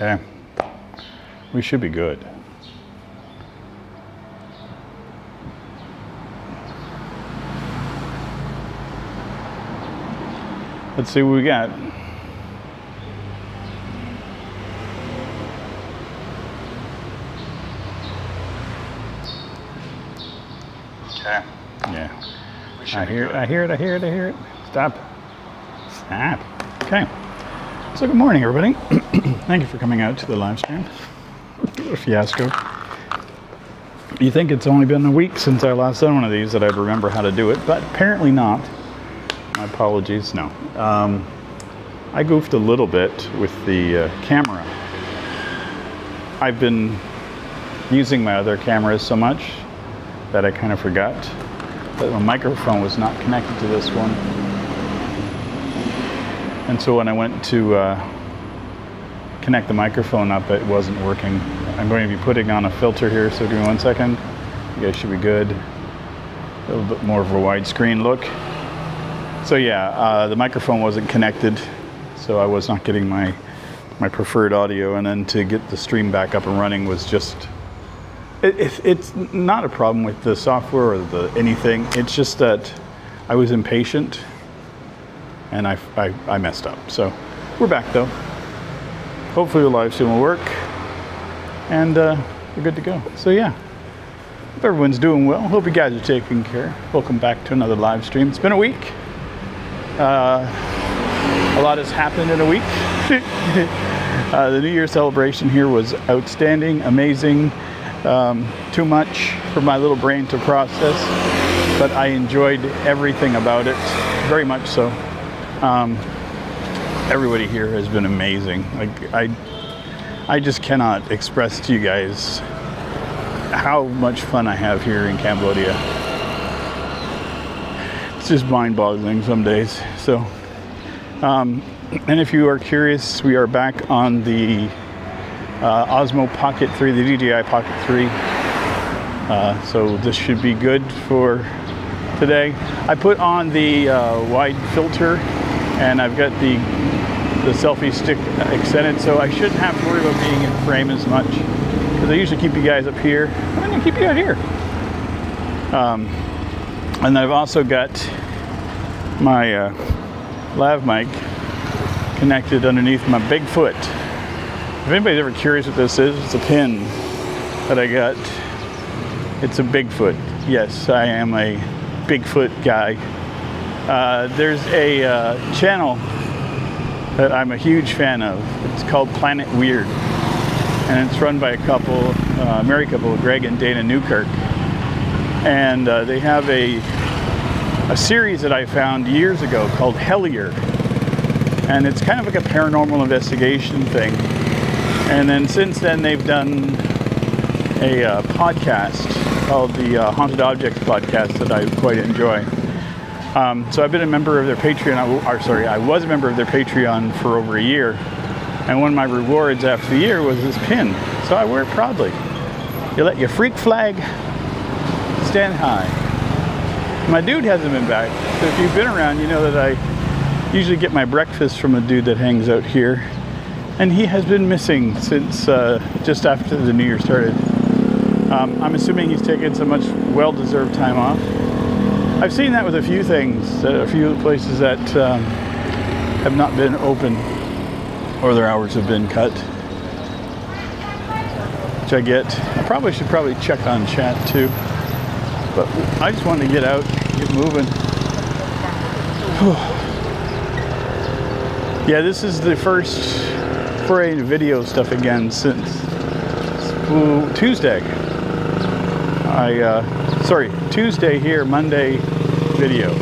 Okay. We should be good. Let's see what we got. Okay. Yeah. I hear it, I hear it, I hear it, I hear it. Stop. Stop. So good morning, everybody. Thank you for coming out to the live stream. A fiasco. You think it's only been a week since I last done one of these that I'd remember how to do it, but apparently not. My apologies. No. Um, I goofed a little bit with the uh, camera. I've been using my other cameras so much that I kind of forgot that my microphone was not connected to this one. And so when I went to uh, connect the microphone up, it wasn't working. I'm going to be putting on a filter here, so give me one second. You guys should be good. A little bit more of a widescreen look. So yeah, uh, the microphone wasn't connected, so I was not getting my my preferred audio. And then to get the stream back up and running was just it, it, it's not a problem with the software or the anything. It's just that I was impatient and I, I, I messed up. So we're back though. Hopefully the live stream will work and uh, we're good to go. So yeah, hope everyone's doing well. Hope you guys are taking care. Welcome back to another live stream. It's been a week. Uh, a lot has happened in a week. uh, the New Year celebration here was outstanding, amazing. Um, too much for my little brain to process, but I enjoyed everything about it, very much so. Um, everybody here has been amazing. Like I, I just cannot express to you guys how much fun I have here in Cambodia. It's just mind-boggling some days. So, um, and if you are curious, we are back on the uh, Osmo Pocket 3, the DJI Pocket 3. Uh, so this should be good for today. I put on the uh, wide filter and I've got the the selfie stick extended so I shouldn't have to worry about being in frame as much because I usually keep you guys up here. I'm gonna keep you out here. Um, and I've also got my uh, lav mic connected underneath my Bigfoot. If anybody's ever curious what this is, it's a pin that I got. It's a Bigfoot. Yes, I am a Bigfoot guy. Uh, there's a uh, channel that I'm a huge fan of. It's called Planet Weird. And it's run by a couple, uh, married couple, Greg and Dana Newkirk. And uh, they have a, a series that I found years ago called Hellier. And it's kind of like a paranormal investigation thing. And then since then, they've done a uh, podcast called the Haunted Objects podcast that I quite enjoy. Um, so I've been a member of their Patreon, or sorry, I was a member of their Patreon for over a year. And one of my rewards after the year was this pin. So I wear it proudly. You let your freak flag stand high. My dude hasn't been back. So if you've been around, you know that I usually get my breakfast from a dude that hangs out here. And he has been missing since uh, just after the new year started. Um, I'm assuming he's taken some much well-deserved time off. I've seen that with a few things, a few places that um, have not been open or their hours have been cut. Which I get. I probably should probably check on chat too. But I just want to get out, get moving. yeah, this is the first foray into video stuff again since Tuesday. I uh, sorry, Tuesday here, Monday video.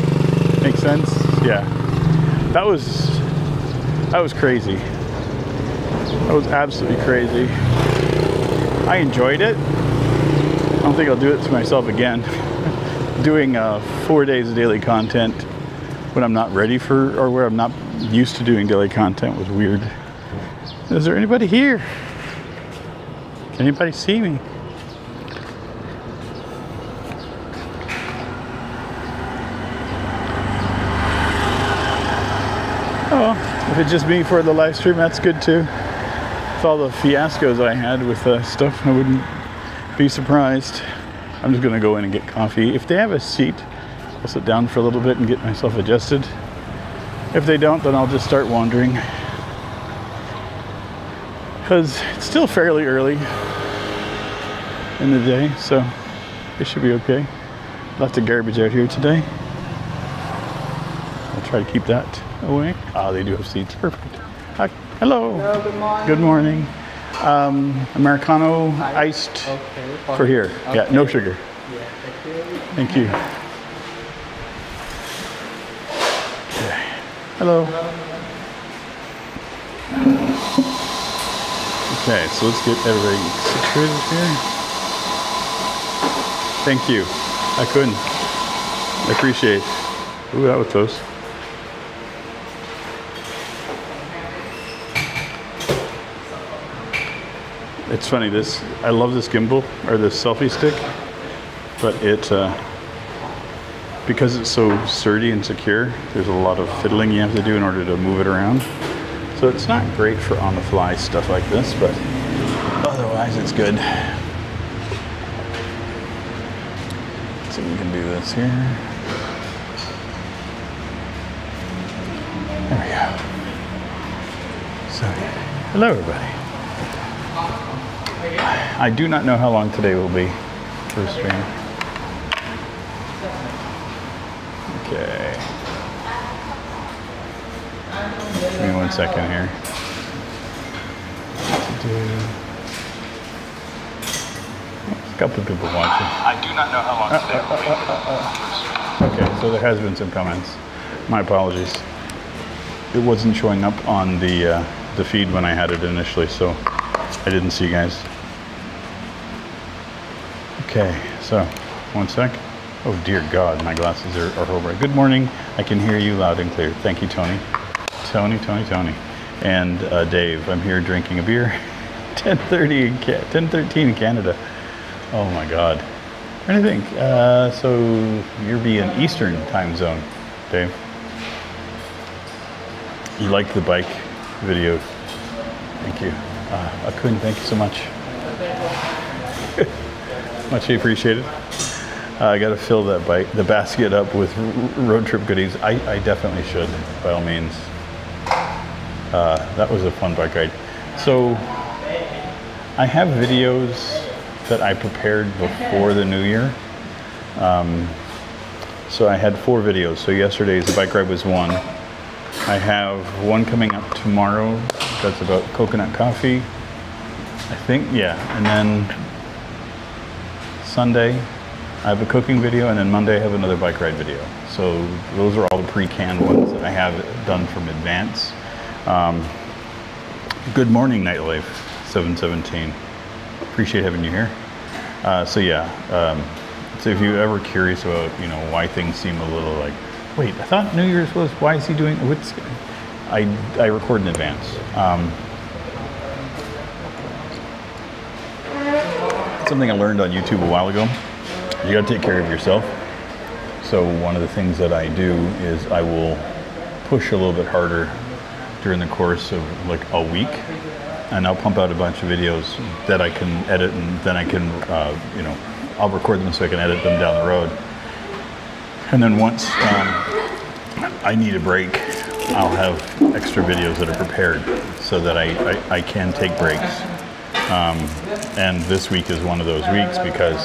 Make sense? Yeah. That was that was crazy. That was absolutely crazy. I enjoyed it. I don't think I'll do it to myself again. doing uh, four days of daily content when I'm not ready for or where I'm not used to doing daily content was weird. Is there anybody here? Can anybody see me? Oh, if it's just me for the live stream, that's good too. with all the fiascos I had with uh, stuff, I wouldn't be surprised. I'm just gonna go in and get coffee. If they have a seat, I'll sit down for a little bit and get myself adjusted. If they don't, then I'll just start wandering. Because it's still fairly early in the day, so it should be okay. Lots of garbage out here today. Try to keep that away. Ah, they do have seats. Perfect. Hi. Hello. Hello, good morning. Good morning. Um, Americano iced Okay. for here. Yeah, no sugar. Yeah, thank you. Thank you. Okay. Hello. Okay, so let's get everybody situated here. Thank you. I couldn't. I appreciate. Ooh, that was close. It's funny. This I love this gimbal or this selfie stick, but it uh, because it's so sturdy and secure. There's a lot of fiddling you have to do in order to move it around. So it's not great for on-the-fly stuff like this, but otherwise it's good. Let's see if we can do this here. There we go. So, hello everybody. I do not know how long today will be for a stream. Okay. Give me one second here. There's a couple of people watching. I do not know how long today will be. Okay, so there has been some comments. My apologies. It wasn't showing up on the uh, the feed when I had it initially, so I didn't see you guys. Okay, so one sec. Oh dear God, my glasses are, are over. Good morning. I can hear you loud and clear. Thank you, Tony. Tony, Tony, Tony, and uh, Dave. I'm here drinking a beer. 10:30 in Ca- 10:13 in Canada. Oh my God. Do you think? Uh, so you're being Eastern time zone, Dave. You liked the bike video. Thank you. Uh, Akun, thank you so much. Much appreciated. Uh, I got to fill that bike, the basket up with road trip goodies. I, I definitely should, by all means. Uh, that was a fun bike ride. So I have videos that I prepared before the new year. Um, so I had four videos. So yesterday's bike ride was one. I have one coming up tomorrow. That's about coconut coffee. I think, yeah. And then Sunday, I have a cooking video, and then Monday I have another bike ride video. So those are all the pre-canned ones that I have done from advance. Um, good morning, Nightlife 717. Appreciate having you here. Uh, so yeah, um, so if you're ever curious about, you know, why things seem a little like, wait, I thought New Year's was, why is he doing, what's, I, I record in advance. Um, something I learned on YouTube a while ago. You got to take care of yourself. So one of the things that I do is I will push a little bit harder during the course of like a week, and I'll pump out a bunch of videos that I can edit, and then I can, uh, you know, I'll record them so I can edit them down the road. And then once um, I need a break, I'll have extra videos that are prepared so that I, I, I can take breaks. Um, and this week is one of those weeks because,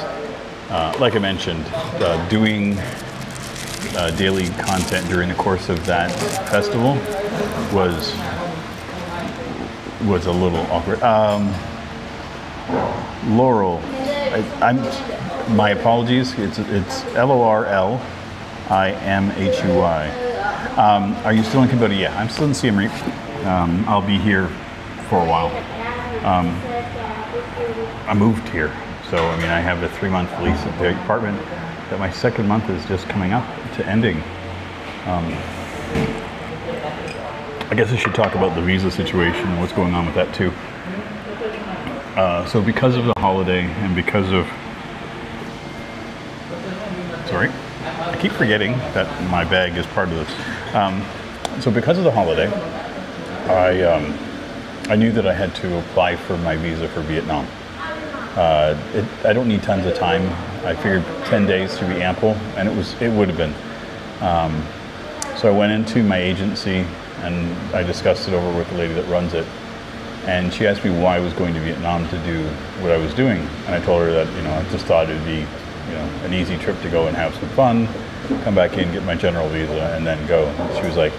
uh, like I mentioned, uh, doing uh, daily content during the course of that festival was was a little awkward. Um, Laurel, I, I'm my apologies. It's it's L O R L I M H U Y. Um, are you still in Cambodia? Yeah, I'm still in Siem Reap. Um, I'll be here for a while. I moved here, so I mean I have a three-month lease at the apartment. That my second month is just coming up to ending. Um, I guess I should talk about the visa situation and what's going on with that too. Uh, so because of the holiday and because of sorry, I keep forgetting that my bag is part of this. Um, so because of the holiday, I um, I knew that I had to apply for my visa for Vietnam. Uh, it, I don't need tons of time. I figured 10 days to be ample, and it was it would have been. Um, so I went into my agency and I discussed it over with the lady that runs it, and she asked me why I was going to Vietnam to do what I was doing, and I told her that you know I just thought it'd be you know an easy trip to go and have some fun, come back in, get my general visa, and then go. And she was like,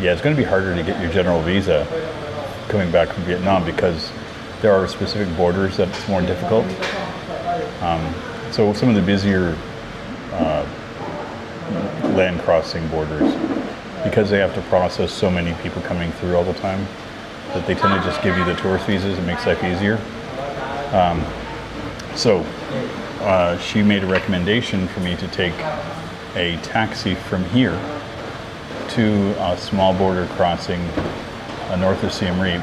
"Yeah, it's going to be harder to get your general visa coming back from Vietnam because there are specific borders that it's more difficult. Um, so some of the busier uh, land crossing borders, because they have to process so many people coming through all the time, that they tend to just give you the tourist visas. It makes life easier. Um, so uh, she made a recommendation for me to take a taxi from here to a small border crossing uh, north of Siem Reap,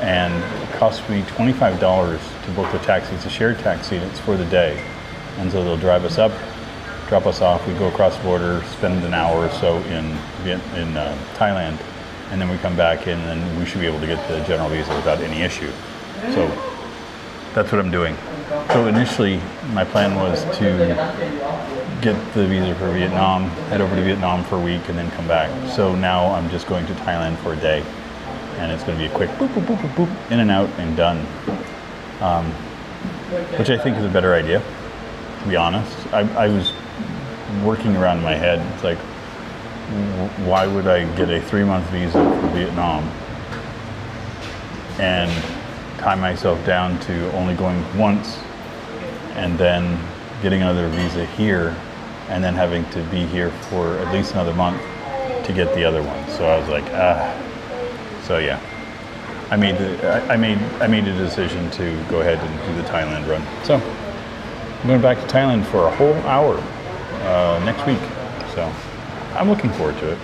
and it cost me $25 to book the taxi. It's a shared taxi, and it's for the day. And so they'll drive us up, drop us off. We go across the border, spend an hour or so in in uh, Thailand, and then we come back and we should be able to get the general visa without any issue. So that's what I'm doing. So initially, my plan was to get the visa for Vietnam, head over to Vietnam for a week, and then come back. So now I'm just going to Thailand for a day, and it's going to be a quick boop, boop, boop, boop, boop, in and out and done. Um, which I think is a better idea, to be honest. I, I was working around in my head. It's like, why would I get a three month visa for Vietnam and tie myself down to only going once and then getting another visa here and then having to be here for at least another month to get the other one. So I was like, ah. So yeah, I made the, I made I made a decision to go ahead and do the Thailand run. So I'm going back to Thailand for a whole hour uh, next week. So I'm looking forward to it.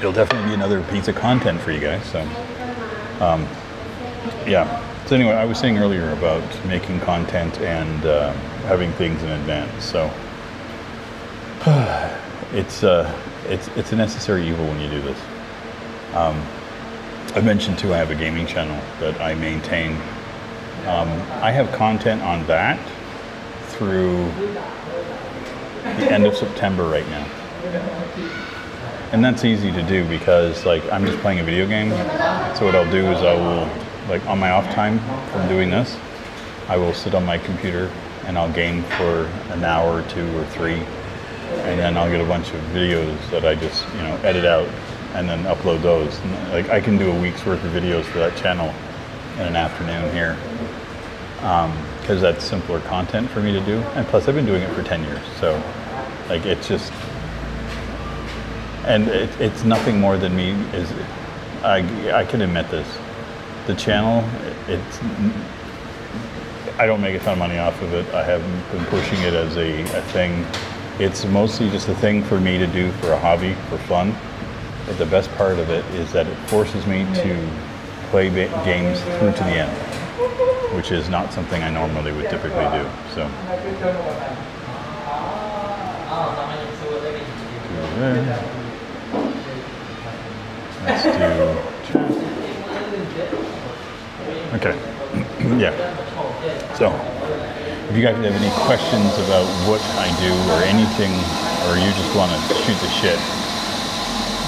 It'll definitely be another piece of content for you guys. So um, yeah. So anyway, I was saying earlier about making content and uh, having things in advance. So it's uh, it's it's a necessary evil when you do this. Um, I mentioned too, I have a gaming channel that I maintain. Um, I have content on that through the end of September right now, and that's easy to do because like I'm just playing a video game. So what I'll do is I will like on my off time from doing this, I will sit on my computer and I'll game for an hour or two or three and then I'll get a bunch of videos that I just you know edit out and then upload those. And, like I can do a week's worth of videos for that channel in an afternoon here um, because that's simpler content for me to do. And plus, I've been doing it for ten years, so like it's just and it, it's nothing more than me. Is I I can admit this. The channel, it's I don't make a ton of money off of it. I haven't been pushing it as a, a thing. It's mostly just a thing for me to do for a hobby, for fun. But the best part of it is that it forces me to play ba- games through to the end, which is not something I normally would typically do. So. Let's do. Okay. yeah. So, if you guys have any questions about what I do or anything, or you just want to shoot the shit,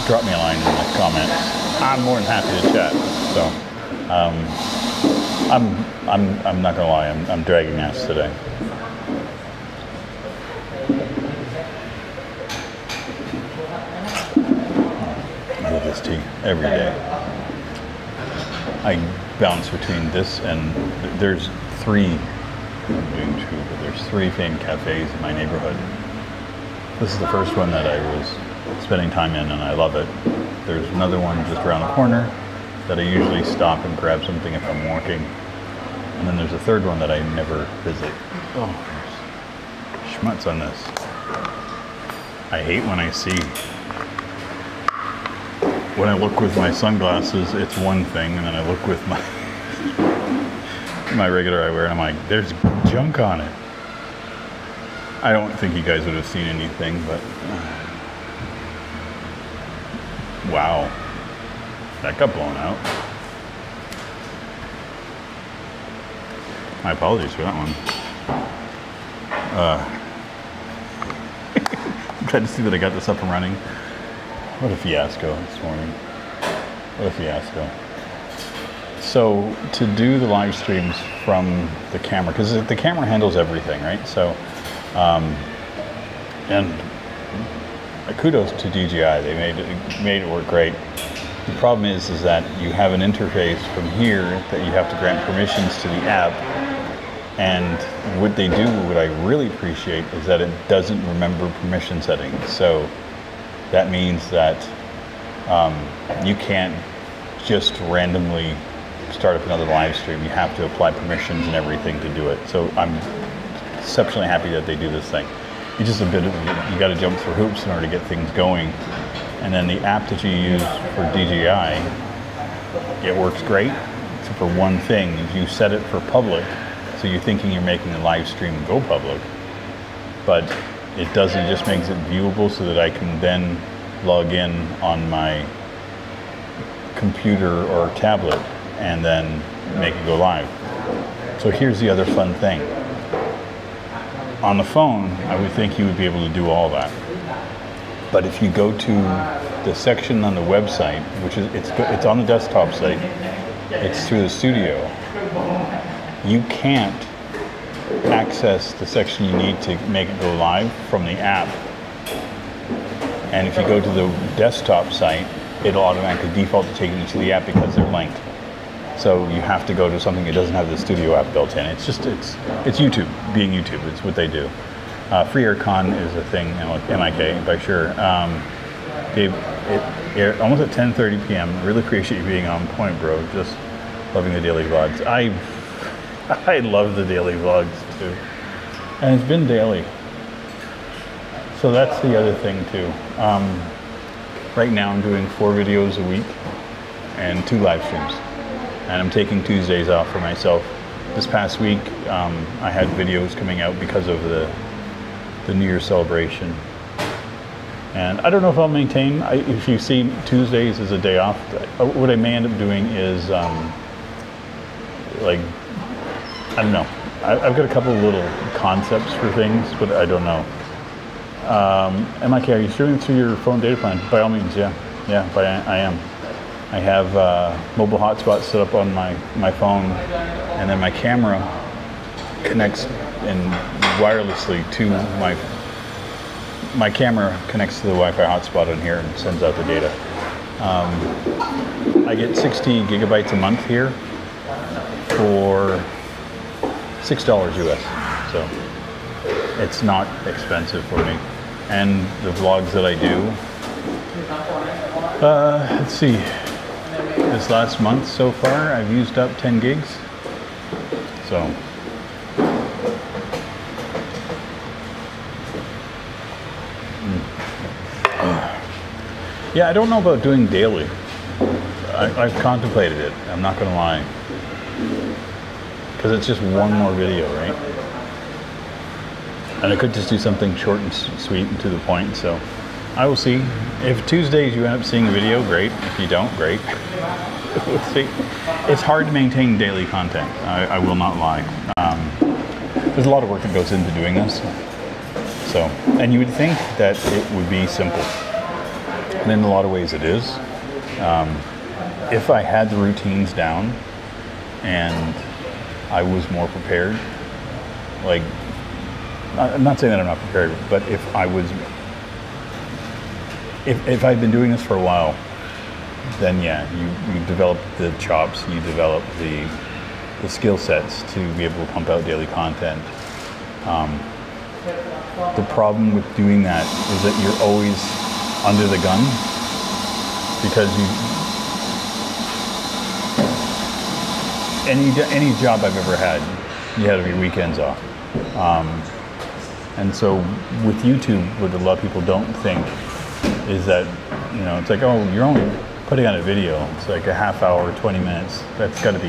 drop me a line in the comments. I'm more than happy to chat. So, um, I'm, I'm, I'm not gonna lie. I'm, I'm dragging ass today. I love this tea every day. I bounce between this and th- there's three, I'm doing two, but there's three famed cafes in my neighborhood. This is the first one that I was spending time in and I love it. There's another one just around the corner that I usually stop and grab something if I'm walking. And then there's a third one that I never visit. Oh, there's schmutz on this. I hate when I see when I look with my sunglasses, it's one thing, and then I look with my my regular eyewear, and I'm like, there's junk on it. I don't think you guys would have seen anything, but uh, Wow. That got blown out. My apologies for that one. Uh, I'm trying to see that I got this up and running. What a fiasco this morning. What a fiasco. So to do the live streams from the camera, because the camera handles everything, right? So, um, and kudos to DJI. They made it made it work great. The problem is, is that you have an interface from here that you have to grant permissions to the app. And what they do, what I really appreciate, is that it doesn't remember permission settings. So that means that um, you can't just randomly start up another live stream. You have to apply permissions and everything to do it. So I'm exceptionally happy that they do this thing. It's just a bit of, you got to jump through hoops in order to get things going. And then the app that you use for DJI, it works great, except for one thing, is you set it for public, so you're thinking you're making a live stream go public, but it doesn't, it just makes it viewable so that I can then log in on my computer or tablet and then make it go live. So here's the other fun thing. On the phone, I would think you would be able to do all that. But if you go to the section on the website, which is it's it's on the desktop site, it's through the studio. You can't access the section you need to make it go live from the app. And if you go to the desktop site, it'll automatically default to taking you to the app because they're linked. So you have to go to something that doesn't have the studio app built in. It's just it's it's YouTube being YouTube. It's what they do. Uh, Free Air Con is a thing, MIK by sure. Um, Gabe, it almost at 10:30 p.m. Really appreciate you being on point, bro. Just loving the daily vlogs. I I love the daily vlogs too, and it's been daily. So that's the other thing too. Um, right now I'm doing four videos a week and two live streams, and I'm taking Tuesdays off for myself. This past week um, I had videos coming out because of the the New Year celebration. And I don't know if I'll maintain, I, if you see Tuesdays as a day off, uh, what I may end up doing is um, like, I don't know. I, have got a couple little concepts for things, but I don't know. Um, MIK, are you streaming through your phone data plan? By all means, yeah. Yeah, but I, I am. I have uh, mobile hotspot set up on my, my phone, and then my camera connects and wirelessly to my my camera connects to the Wi-Fi hotspot on here and sends out the data. Um, I get 60 gigabytes a month here for six dollars US, so it's not expensive for me. And the vlogs that I do, uh, let's see, this last month so far, I've used up 10 gigs. So hmm. Yeah, I don't know about doing daily. I, have contemplated it. I'm not going to lie. Because it's just one more video, right? And I could just do something short and sweet and to the point. So I will see. If Tuesdays you end up seeing a video, great. If you don't, great. we'll see. It's hard to maintain daily content. I, I will not lie. Um, there's a lot of work that goes into doing this. So, and you would think that it would be simple and in a lot of ways it is. Um, if I had the routines down and I was more prepared, like, I'm not saying that I'm not prepared, but if I was, if, if I've been doing this for a while, then yeah, you, you develop the chops, you develop the, the skill sets to be able to pump out daily content. Um, the problem with doing that is that you're always under the gun because you any any job I've ever had, you had your weekends off. Um, and so with YouTube, what a lot of people don't think is that you know it's like oh you're only putting on a video. It's like a half hour, 20 minutes. That's got to be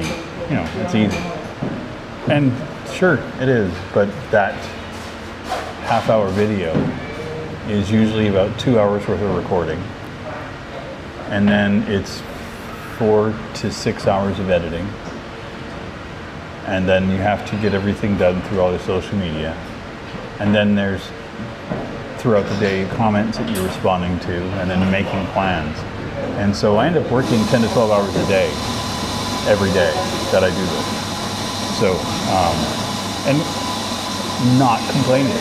you know it's easy. And sure it is, but that half hour video is usually about two hours worth of recording. and then it's four to six hours of editing, and then you have to get everything done through all the social media, and then there's throughout the day comments that you're responding to, and then making plans. And so I end up working 10 to 12 hours a day, every day that I do this. So, um, and not complaining.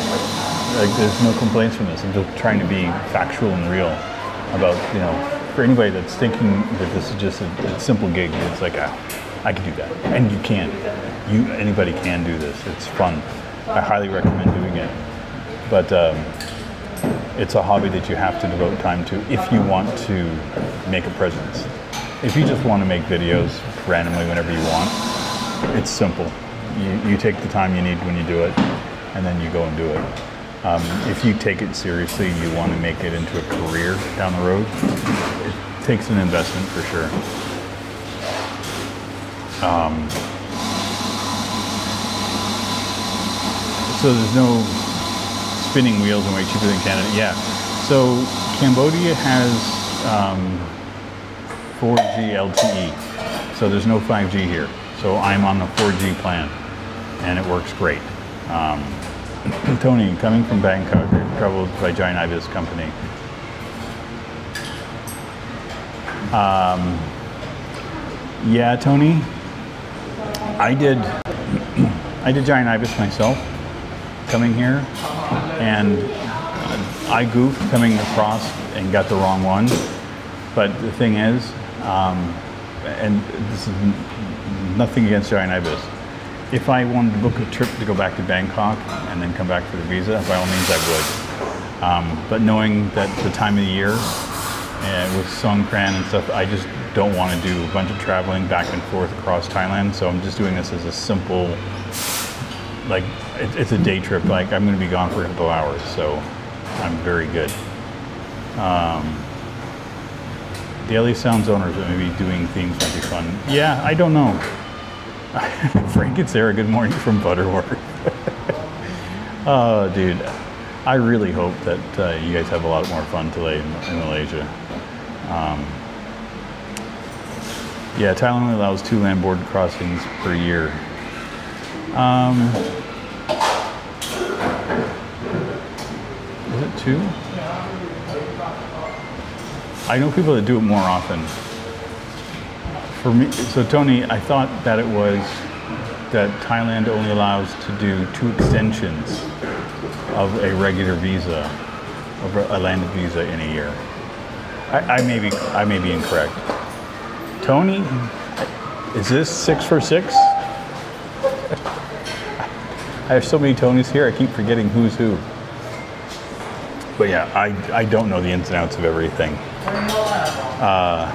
Like there's no complaints from this. I'm just trying to be factual and real about, you know, for anybody that's thinking that this is just a, a simple gig, it's like, ah, I can do that. And you can. You, anybody can do this. It's fun. I highly recommend doing it. But um, it's a hobby that you have to devote time to if you want to make a presence. If you just want to make videos randomly whenever you want, it's simple. You, you take the time you need when you do it, and then you go and do it. Um, if you take it seriously, and you want to make it into a career down the road, it takes an investment for sure. Um, so there's no spinning wheels and way cheaper than Canada. Yeah. So Cambodia has um, 4G LTE. So there's no 5G here. So I'm on the 4G plan, and it works great. Um, Tony, coming from Bangkok, traveled by Giant Ibis Company. Um, yeah, Tony, I did. I did Giant Ibis myself, coming here, and I goofed coming across and got the wrong one. But the thing is, um, and this is nothing against Giant Ibis. If I wanted to book a trip to go back to Bangkok and then come back for the visa, by all means I would. Um, but knowing that the time of the year uh, with Songkran and stuff, I just don't want to do a bunch of traveling back and forth across Thailand. So I'm just doing this as a simple, like it, it's a day trip. Like I'm going to be gone for a couple hours, so I'm very good. Um, Daily Sounds owners that maybe doing themes might be fun. Yeah, I don't know. Frank and Sarah, good morning from Butterworth. oh, dude. I really hope that uh, you guys have a lot more fun today in, in Malaysia. Um, yeah, Thailand allows two land border crossings per year. Um, is it two? I know people that do it more often. For me, so Tony, I thought that it was that Thailand only allows to do two extensions of a regular visa, of a landed visa in a year. I, I may be, I may be incorrect. Tony, is this six for six? I have so many Tonys here, I keep forgetting who's who. But yeah, I, I don't know the ins and outs of everything. Uh,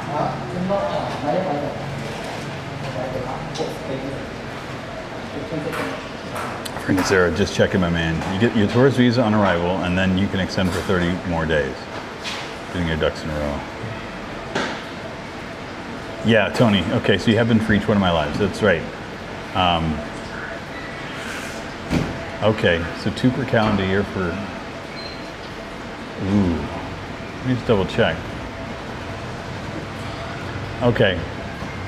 Frank and just checking my man. You get your tourist visa on arrival, and then you can extend for 30 more days. Getting your ducks in a row. Yeah, Tony. Okay, so you have been for each one of my lives. That's right. Um, okay, so two per calendar year for. Ooh, let me just double check. Okay,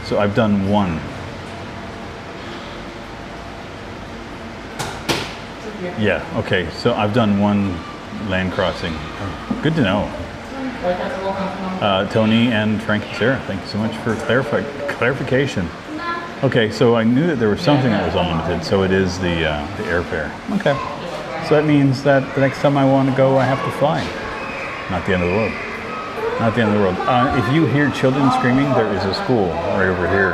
so I've done one. Yeah, okay, so I've done one land crossing. Good to know. Uh, Tony and Frank and Sarah, thank you so much for clarify- clarification. Okay, so I knew that there was something that was unlimited, so it is the, uh, the airfare. Okay, so that means that the next time I want to go, I have to fly. Not the end of the world. Not the end of the world. Uh, if you hear children screaming, there is a school right over here.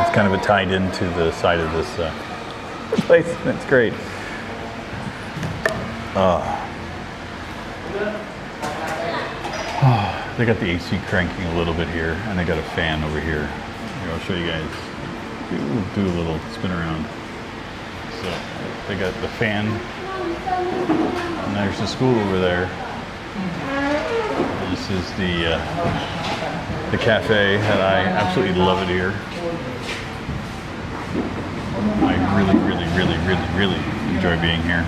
It's kind of a tied into the side of this uh, place. That's great. Uh, they got the AC cranking a little bit here, and they got a fan over here. Here, I'll show you guys. Do, do a little spin around. So they got the fan, and there's the school over there. This is the uh, the cafe that I absolutely love it here. I really, really, really, really, really enjoy being here.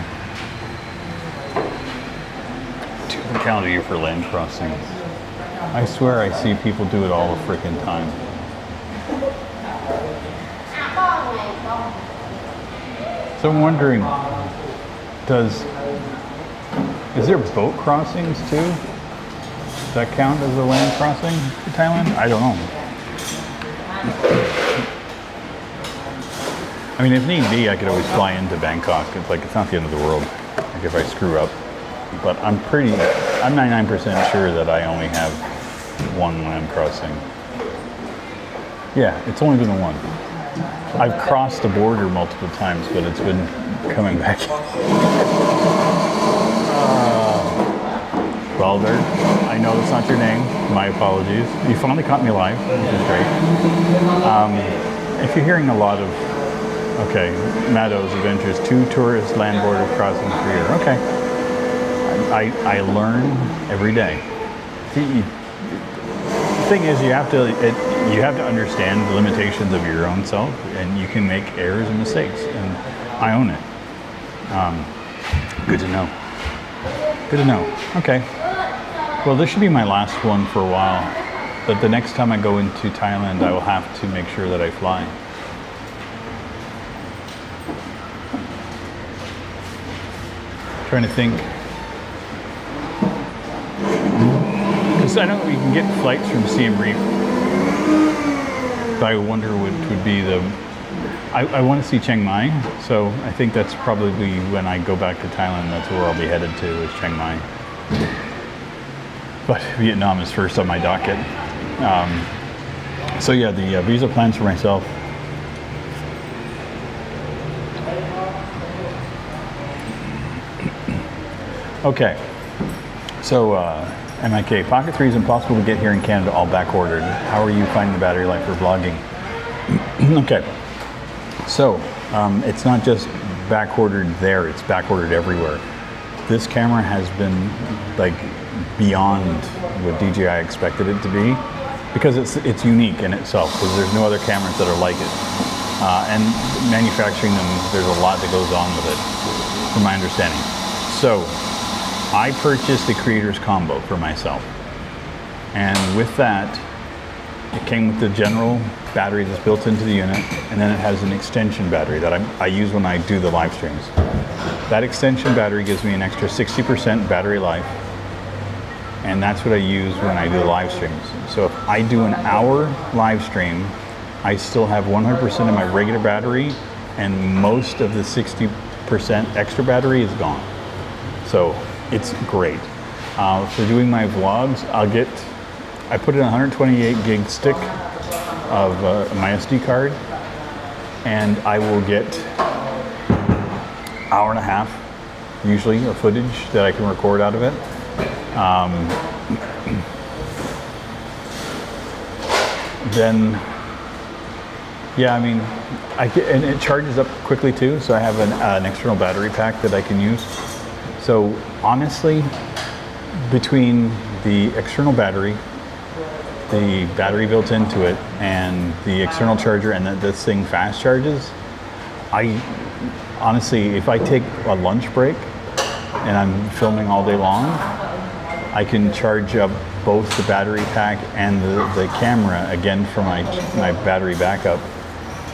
Two year for land crossings. I swear I see people do it all the freaking time. So I'm wondering, does is there boat crossings too? Does that count as a land crossing to Thailand? I don't know. I mean, if need be, I could always fly into Bangkok. It's like it's not the end of the world. Like if I screw up, but I'm pretty, I'm 99% sure that I only have one land crossing. Yeah, it's only been the one. I've crossed the border multiple times, but it's been coming back. Uh, well, I know that's not your name. My apologies. You finally caught me alive, which is great. Um, if you're hearing a lot of, okay, Meadows Adventures, two tourist land border crossing per year. Okay. I, I learn every day. The thing is, you have to it, you have to understand the limitations of your own self, and you can make errors and mistakes, and I own it. Um, good to know. Good to know. Okay. Well, this should be my last one for a while, but the next time I go into Thailand, I will have to make sure that I fly. Trying to think. Because I know we can get flights from Siem Reap. But I wonder which would be the. I, I want to see Chiang Mai, so I think that's probably when I go back to Thailand. That's where I'll be headed to is Chiang Mai. But Vietnam is first on my docket. Um, so yeah, the uh, visa plans for myself. Okay. So, uh, MIK, Pocket 3 is impossible to get here in Canada, all back ordered. How are you finding the battery life for vlogging? okay. So, um, it's not just back ordered there, it's back ordered everywhere. This camera has been like beyond what DJI expected it to be because it's, it's unique in itself because there's no other cameras that are like it. Uh, and manufacturing them, there's a lot that goes on with it, from my understanding. So, I purchased the Creators Combo for myself. And with that, it came with the general battery that's built into the unit, and then it has an extension battery that I, I use when I do the live streams. That extension battery gives me an extra 60% battery life, and that's what I use when I do the live streams. So if I do an hour live stream, I still have 100% of my regular battery, and most of the 60% extra battery is gone. So it's great. Uh, for doing my vlogs, I'll get, I put in a 128 gig stick of uh, my SD card, and I will get hour and a half, usually, of footage that I can record out of it. Um, then, yeah, I mean, I get, and it charges up quickly too, so I have an, uh, an external battery pack that I can use. So honestly, between the external battery, the battery built into it, and the external charger, and that this thing fast charges, I honestly, if I take a lunch break and I'm filming all day long, I can charge up both the battery pack and the, the camera again for my my battery backup,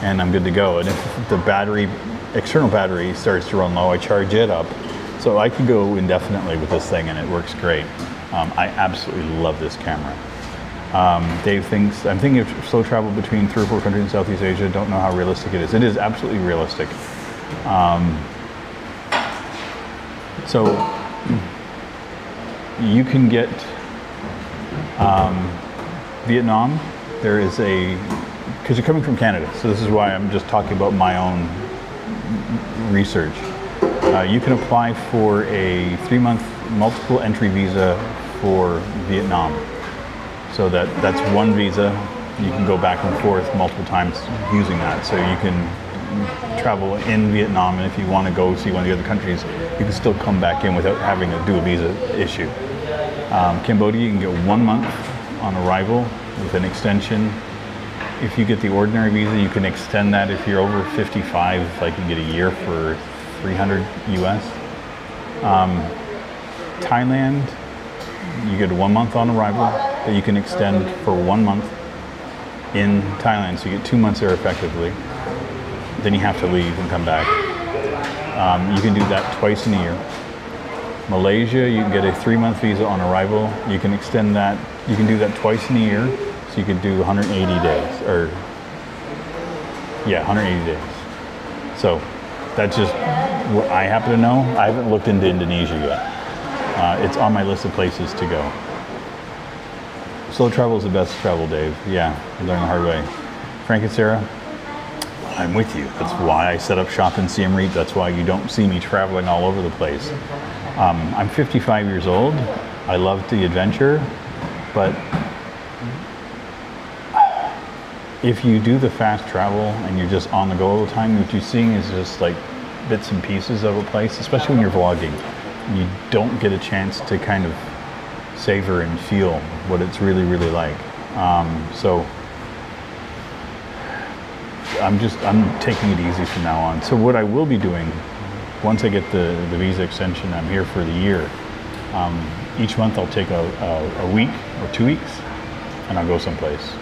and I'm good to go. And if the battery, external battery, starts to run low, I charge it up. So I can go indefinitely with this thing, and it works great. Um, I absolutely love this camera. Um, Dave thinks I'm thinking of slow travel between three or four countries in Southeast Asia. Don't know how realistic it is. It is absolutely realistic. Um, so you can get um, Vietnam. There is a because you're coming from Canada, so this is why I'm just talking about my own research. Uh, you can apply for a three-month multiple entry visa for Vietnam. So that that's one visa. You can go back and forth multiple times using that. So you can travel in Vietnam, and if you want to go see one of the other countries, you can still come back in without having to do a visa issue. Um, Cambodia, you can get one month on arrival with an extension. If you get the ordinary visa, you can extend that if you're over 55, like you can get a year for 300 US. Um, Thailand, you get one month on arrival that you can extend for one month in Thailand, so you get two months there effectively. Then you have to leave and come back. Um, you can do that twice in a year. Malaysia, you can get a three month visa on arrival. You can extend that, you can do that twice in a year. So you could do 180 days, or yeah, 180 days. So that's just what I happen to know. I haven't looked into Indonesia yet. Uh, it's on my list of places to go. Slow travel is the best travel, Dave. Yeah, I learned the hard way. Frank and Sarah, I'm with you. That's why I set up shop in Siem Reap. That's why you don't see me traveling all over the place. Um, I'm 55 years old. I love the adventure, but if you do the fast travel and you're just on the go all the time, what you're seeing is just like bits and pieces of a place, especially when you're vlogging. You don't get a chance to kind of savor and feel what it's really, really like. Um, so I'm just, I'm taking it easy from now on. So what I will be doing, once I get the, the visa extension, I'm here for the year. Um, each month I'll take a, a, a week or two weeks and I'll go someplace.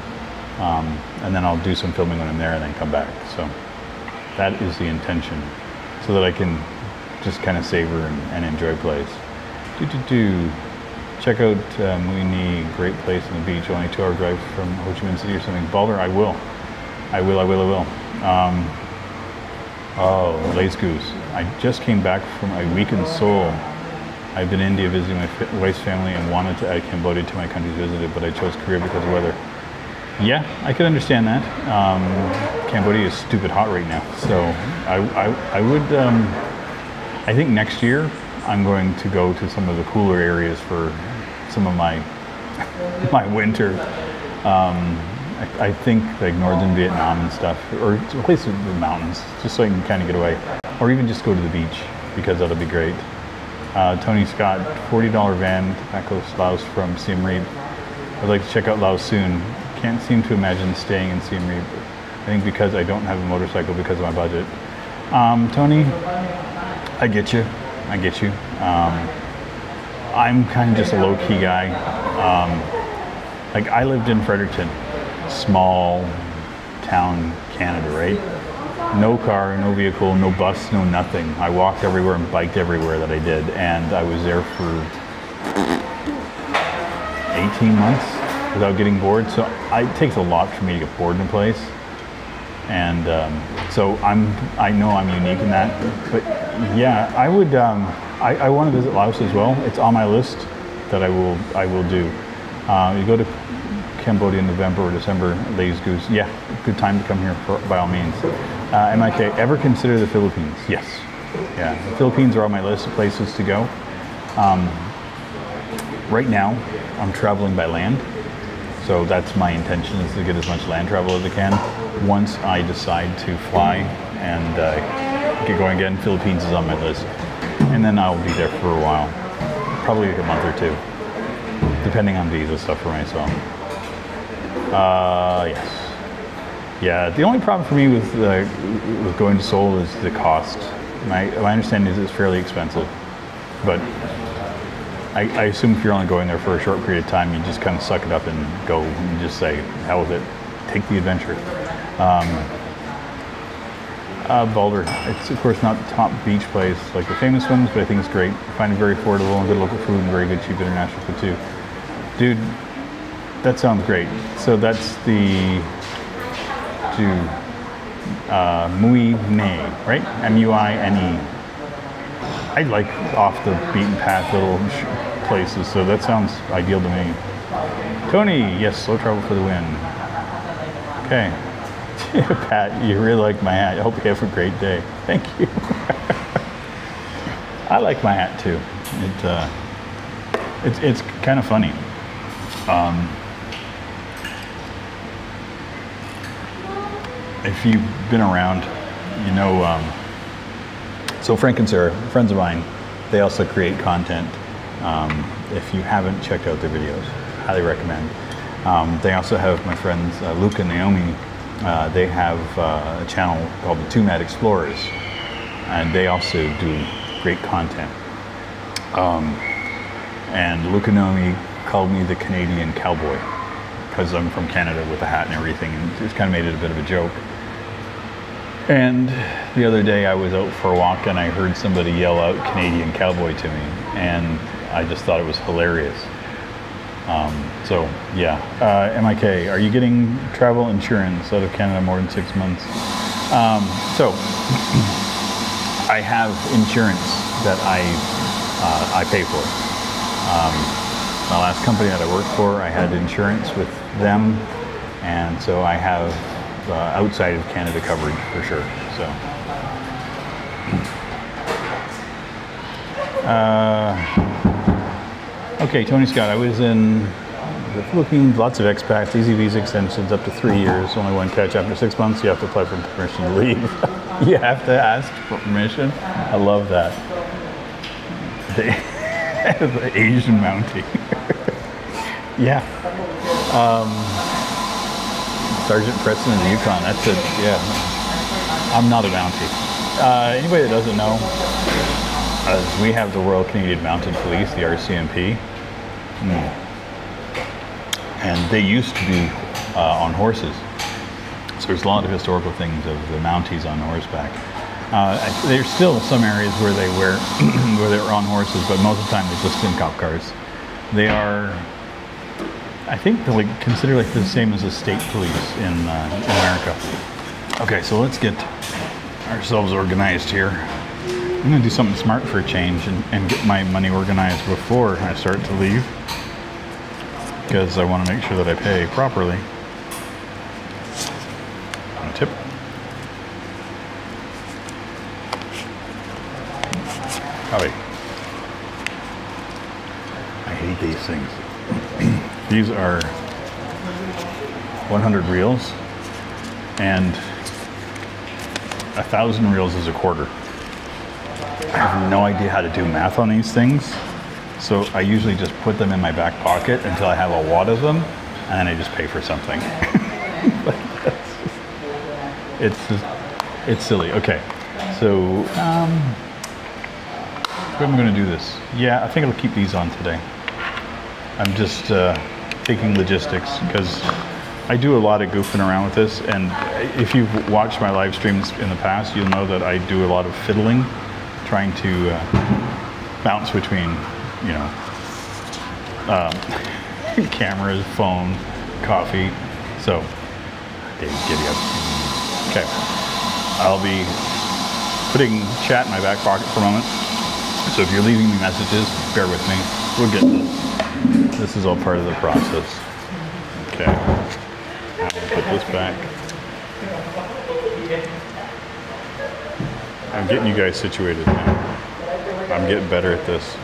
Um, and then I'll do some filming when I'm there and then come back. So that is the intention, so that I can just kind of savor and, and enjoy place. Do do do. Check out uh, great place on the beach, only two hour drive from Ho Chi Minh City or something. Boulder, I will. I will, I will, I will. Um, oh, Lace Goose. I just came back from a week in Seoul. I've been in India visiting my wife's family and wanted to add Cambodia to my countries visited, but I chose Korea because of weather. Yeah, I could understand that. Um, Cambodia is stupid hot right now, so I, I, I would. Um, I think next year I'm going to go to some of the cooler areas for some of my my winter. Um, I, I think like northern Vietnam and stuff, or a place with the mountains, just so I can kind of get away, or even just go to the beach because that'll be great. Uh, Tony Scott, $40 van, tobacco Laos from Siem Reap. I'd like to check out Laos soon. Can't seem to imagine staying in Siem Reap. I think because I don't have a motorcycle because of my budget. Um, Tony, I get you. I get you. Um, I'm kind of just a low key guy. Um, like I lived in Fredericton, small town, Canada, right? No car, no vehicle, no bus, no nothing. I walked everywhere and biked everywhere that I did, and I was there for 18 months without getting bored. So I, it takes a lot for me to get bored in a place, and um, so I'm I know I'm unique in that. But yeah, I would um, I, I want to visit Laos as well. It's on my list that I will I will do. Uh, you go to Cambodia in November or December, Lays Goose. Yeah, good time to come here for, by all means. Uh, MIK, ever consider the Philippines? Yes. Yeah, the Philippines are on my list of places to go. Um, right now, I'm traveling by land. So that's my intention is to get as much land travel as I can. Once I decide to fly and uh, get going again, Philippines is on my list. And then I'll be there for a while, probably like a month or two, depending on visa stuff for myself. Uh, yes. Yeah, the only problem for me with uh, with going to Seoul is the cost. My, my understanding is it's fairly expensive, but I, I assume if you're only going there for a short period of time, you just kind of suck it up and go and just say, hell with it, take the adventure. Um, uh, Boulder, it's of course not the top beach place like the famous ones, but I think it's great. I find it very affordable and good local food and very good cheap international food too. Dude, that sounds great. So that's the to uh, Mui Ne, right? M-U-I-N-E. I like off the beaten path little places, so that sounds ideal to me. Tony, yes, slow travel for the win. Okay. Pat, you really like my hat. I hope you have a great day. Thank you. I like my hat too. It, uh, it's it's kind of funny. Um, if you've been around, you know. Um, so Frank and Sarah, friends of mine, they also create content. Um, if you haven't checked out their videos, highly recommend. Um, they also have my friends uh, Luke and Naomi. Uh, they have uh, a channel called the Two Mad Explorers, and they also do great content. Um, and Luke and Naomi called me the Canadian cowboy because I'm from Canada with a hat and everything, and just kind of made it a bit of a joke. And the other day I was out for a walk and I heard somebody yell out Canadian cowboy to me, and I just thought it was hilarious. Um, so yeah, uh, MIK, are you getting travel insurance out of Canada more than six months? Um, so I have insurance that I uh, I pay for. Um, my last company that I worked for, I had insurance with them, and so I have uh, outside of Canada coverage for sure. So. Uh, okay, Tony Scott. I was in the Philippines. Lots of expats, easy visa extensions up to three years. Only one catch after six months. You have to apply for permission to leave. you have to ask for permission. I love that. The, the Asian Mountie. yeah. Um, Sergeant Preston in the Yukon. That's it. Yeah. I'm not a Mountie. Uh, anybody that doesn't know, uh, we have the Royal Canadian Mounted Police, the RCMP. Mm. And they used to be uh, on horses. So there's a lot of historical things of the Mounties on horseback. Uh, there's still some areas where they wear where they're on horses, but most of the time they're just in cop cars. They are, I think, they're like considered like the same as the state police in, uh, in America. Okay, so let's get ourselves organized here. I'm gonna do something smart for a change and, and get my money organized before I start to leave because I want to make sure that I pay properly. Tip. Howdy. I hate these things. these are 100 riels and a thousand riels is a quarter. I have no idea how to do math on these things. So I usually just put them in my back pocket until I have a wad of them, and then I just pay for something. it's just, it's silly. Okay, so um, how am I going to do this? Yeah, I think I'll keep these on today. I'm just uh, thinking logistics because I do a lot of goofing around with this, and if you've watched my live streams in the past, you'll know that I do a lot of fiddling, trying to uh, bounce between you know, um, cameras, phone, coffee. So, giddy up. Okay, I'll be putting chat in my back pocket for a moment. So if you're leaving me messages, bear with me. We'll get this. This is all part of the process. Okay. We'll put this back. I'm getting you guys situated. I'm getting better at this.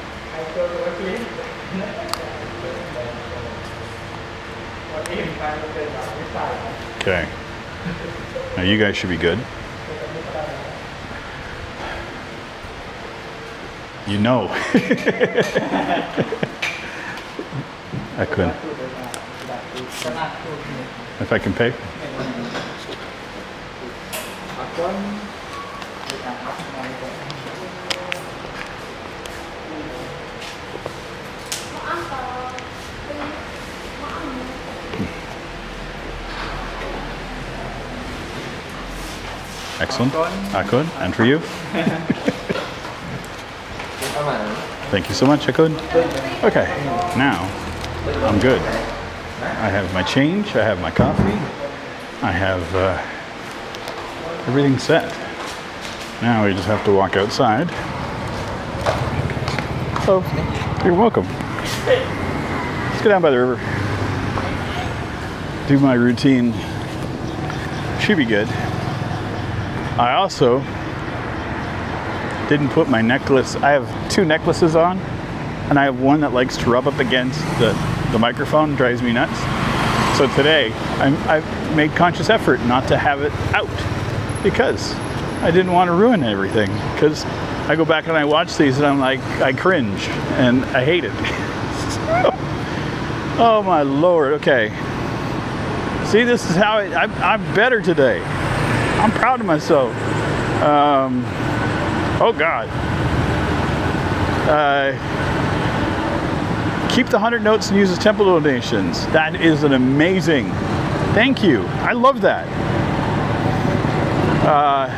Okay. Now you guys should be good. You know. I couldn't. If I can pay. Excellent. I could. And for you? Thank you so much. I could. Okay. Now, I'm good. I have my change. I have my coffee. I have uh, everything set. Now we just have to walk outside. Oh, you're welcome. Let's go down by the river. Do my routine. Should be good. I also didn't put my necklace. I have two necklaces on, and I have one that likes to rub up against the, the microphone, drives me nuts. So today, I'm, I've made conscious effort not to have it out because I didn't want to ruin everything. Because I go back and I watch these and I'm like, I cringe and I hate it. oh my lord, okay. See, this is how I, I'm, I'm better today. I'm proud of myself. Um, oh God. Uh, Keep the 100 notes and use as temple donations. That is an amazing. Thank you. I love that. Uh,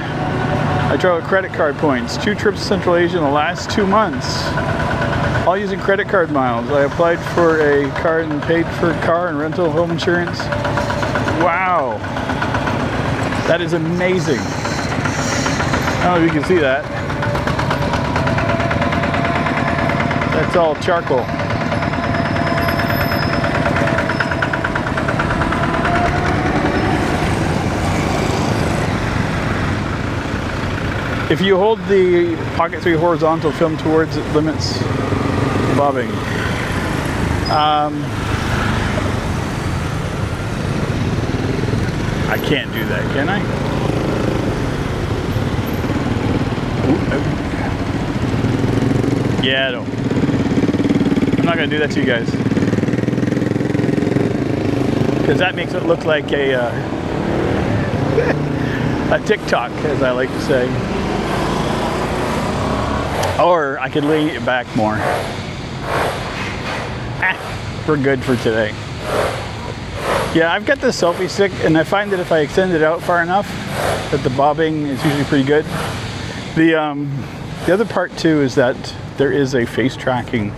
I draw credit card points. Two trips to Central Asia in the last two months. All using credit card miles. I applied for a card and paid for car and rental home insurance. Wow. That is amazing. I don't know if you can see that. That's all charcoal. If you hold the Pocket 3 horizontal film towards it limits bobbing. Um, I can't do that, can I? Yeah, I don't. I'm not gonna do that to you guys. Because that makes it look like a, uh, a TikTok, as I like to say. Or I could lean it back more. Ah, we're good for today. Yeah, I've got the selfie stick, and I find that if I extend it out far enough, that the bobbing is usually pretty good. The um, the other part too is that there is a face tracking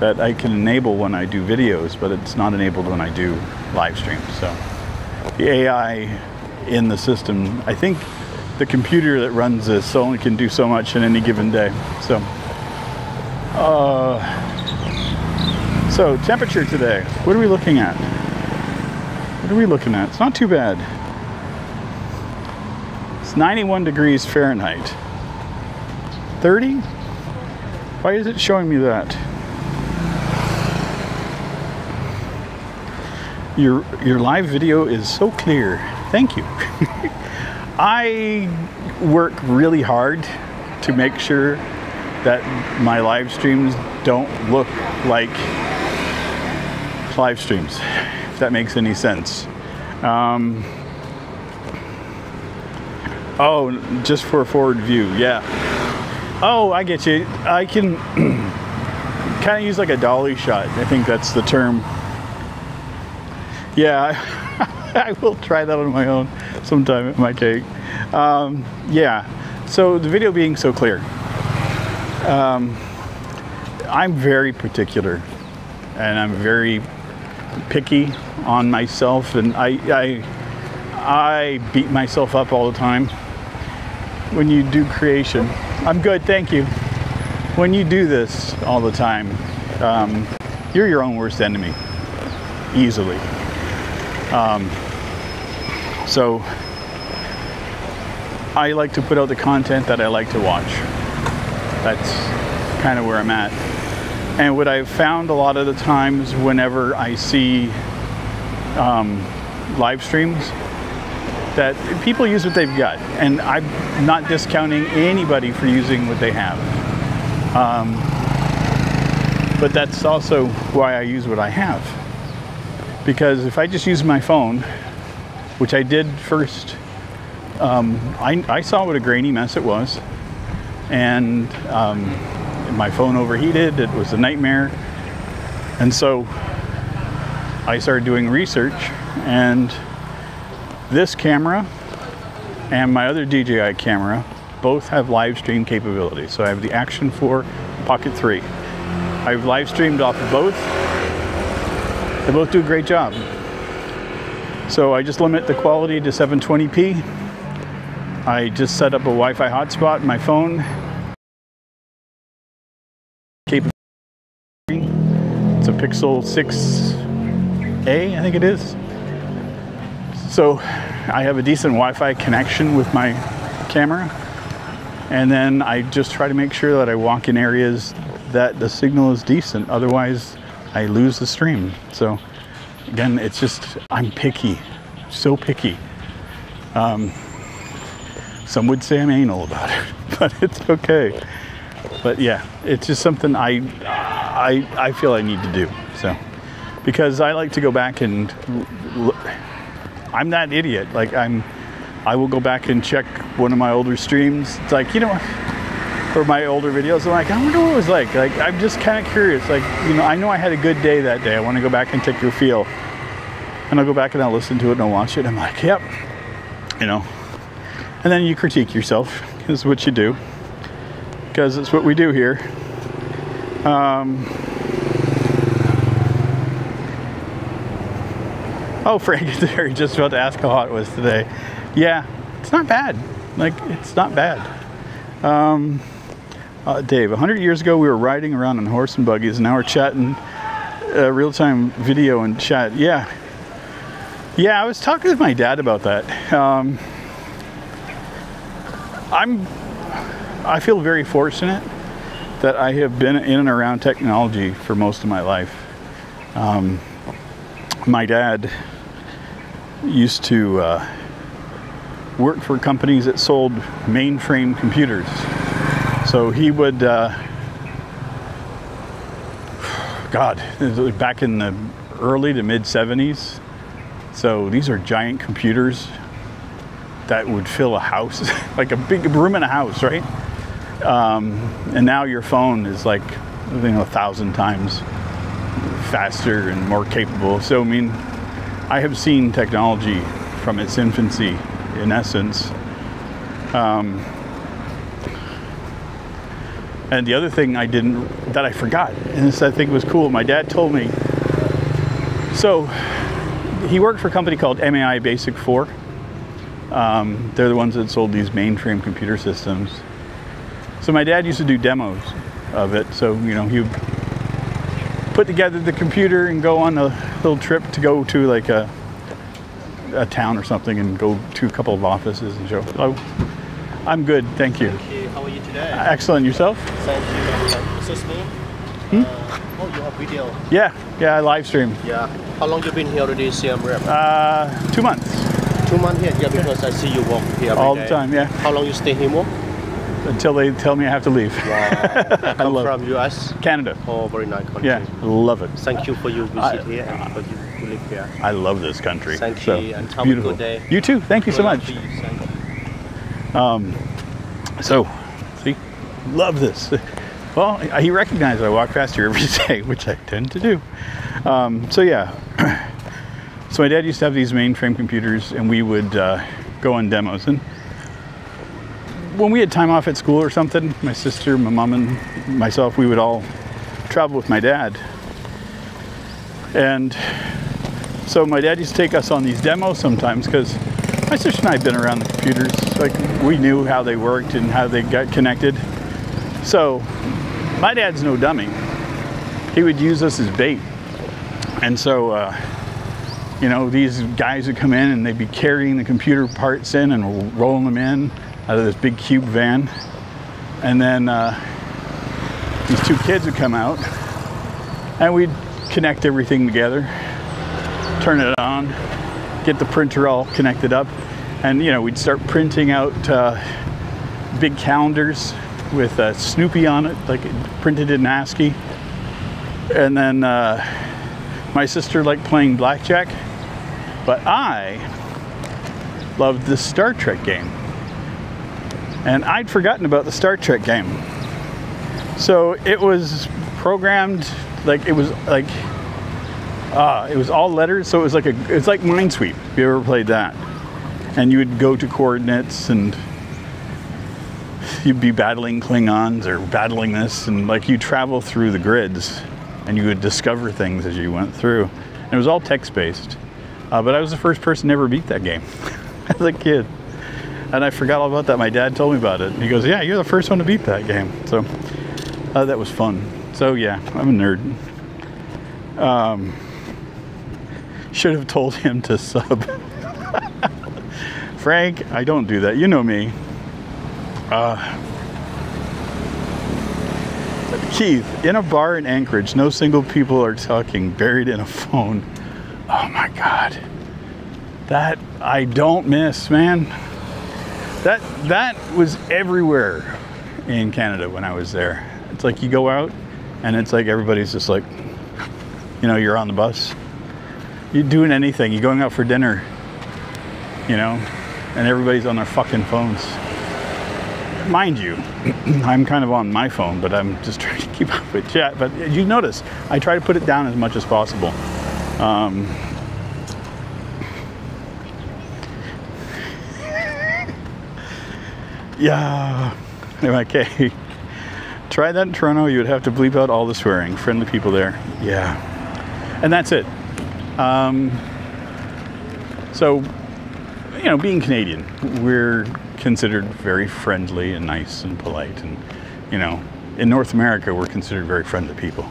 that I can enable when I do videos, but it's not enabled when I do live streams. So the AI in the system, I think the computer that runs this only can do so much in any given day. So, uh, so temperature today. What are we looking at? What are we looking at? It's not too bad. It's 91 degrees Fahrenheit. 30? Why is it showing me that? Your your live video is so clear. Thank you. I work really hard to make sure that my live streams don't look like live streams, if that makes any sense. Um, oh, just for a forward view, yeah. Oh, I get you. I can kind of use like a dolly shot. I think that's the term. Yeah, I will try that on my own sometime. It might take. Um, yeah. So the video being so clear. Um, I'm very particular, and I'm very picky on myself, and I, I I beat myself up all the time. When you do creation, I'm good, thank you. When you do this all the time, um, you're your own worst enemy, easily. Um, so I like to put out the content that I like to watch. That's kind of where I'm at. And what I've found a lot of the times whenever I see um, live streams, that people use what they've got. And I'm not discounting anybody for using what they have. Um, but that's also why I use what I have. Because if I just use my phone, which I did first, um, I, I, saw what a grainy mess it was. And um, my phone overheated, it was a nightmare. And so I started doing research, and this camera and my other DJI camera both have live stream capability. So I have the Action 4 Pocket 3. I've live streamed off of both. They both do a great job. So I just limit the quality to 720p. I just set up a Wi-Fi hotspot in my phone. It's a Pixel 6a, I think it is. So I have a decent Wi-Fi connection with my camera. And then I just try to make sure that I walk in areas that the signal is decent. Otherwise, I lose the stream. So again, it's just, I'm picky, so picky. Um, some would say I'm anal about it, but it's okay. But yeah, it's just something I, I, I feel I need to do. So, because I like to go back and look, I'm that idiot. Like I'm, I will go back and check one of my older streams. It's like, you know, for my older videos. I'm like, I wonder what it was like. Like, I'm just kind of curious. Like, you know, I know I had a good day that day. I want to go back and take your feel. And I'll go back and I'll listen to it and I'll watch it. I'm like, yep. You know. And then you critique yourself. Is what you do. Because it's what we do here. Um, oh, Frank is there. Just about to ask how hot it was today. Yeah, it's not bad. Like, it's not bad. Um, uh, Dave, 100 years ago we were riding around on horse and buggies, and now we're chatting uh, real time video and chat. Yeah. Yeah, I was talking with my dad about that. Um, I'm, I feel very fortunate that I have been in and around technology for most of my life. Um, my dad used to uh, work for companies that sold mainframe computers. So he would, uh, God, back in the early to mid 70s. So these are giant computers that would fill a house, like a big room in a house, right? Um, and now your phone is like, you know, a thousand times faster and more capable. So, I mean, I have seen technology from its infancy, in essence. Um, and the other thing I didn't, that I forgot, and this I think was cool, my dad told me. So, he worked for a company called MAI Basic 4. Um, they're the ones that sold these mainframe computer systems. So my dad used to do demos of it. So you know he would put together the computer and go on a little trip to go to like a a town or something and go to a couple of offices and show. Oh, I'm good, thank you. Thank you. How are you today? Excellent. Yourself? Thank you. This is me. Uh, oh, you have video. Yeah, yeah. I live stream. Yeah. How long you been here already, Siem Reap? Uh, two months, Two months here. Yeah, because I see you walk here all the time. Yeah, How long you stay here? More? until they tell me I have to leave. Wow. Love from US. Canada. Oh, very nice country. Yeah, love it. Thank you for you visit I- here and for you to live here. I love this country. Thank so you, and have a good beautiful. day. You too. Thank you so much. You. So, love this. Well, he recognized I walk past here every day, which I tend to do. Um, so yeah. So my dad used to have these mainframe computers, and we would uh, go on demos. And when we had time off at school or something, my sister, my mom, and myself, we would all travel with my dad. And so my dad used to take us on these demos sometimes because my sister and I had been around the computers. Like we knew how they worked and how they got connected. So my dad's no dummy. He would use us as bait. And so, uh, you know, these guys would come in and they'd be carrying the computer parts in and rolling them in out of this big cube van. And then uh, these two kids would come out and we'd connect everything together, turn it on, get the printer all connected up, and you know, we'd start printing out uh, big calendars with uh, Snoopy on it, like printed in ASCII. And then uh, my sister liked playing blackjack, but I loved the Star Trek game. And I'd forgotten about the Star Trek game. So it was programmed like it was like uh, it was all letters, so it was like a it's like Minesweep. If you ever played that, and you would go to coordinates and you'd be battling Klingons or battling this, and like you travel through the grids, and you would discover things as you went through. And it was all text based, uh, but I was the first person to ever beat that game as a kid, and I forgot all about that. My dad told me about it. He goes, "Yeah, you're the first one to beat that game." So uh, that was fun. So yeah, I'm a nerd. Um, should have told him to sub. Frank, I don't do that. You know me. Uh, Keith, in a bar in Anchorage, no single people are talking, buried in a phone. Oh my God. That I don't miss, man. That that was everywhere in Canada when I was there. It's like you go out and it's like everybody's just like, you know, you're on the bus. You're doing anything. You're going out for dinner, you know, and everybody's on their fucking phones. Mind you, I'm kind of on my phone, but I'm just trying to keep up with chat. But you notice I try to put it down as much as possible. Um, yeah. Okay. Try that in Toronto. You would have to bleep out all the swearing. Friendly people there. Yeah. And that's it. Um, so, you know, being Canadian, we're considered very friendly and nice and polite. And, you know, in North America, we're considered very friendly people.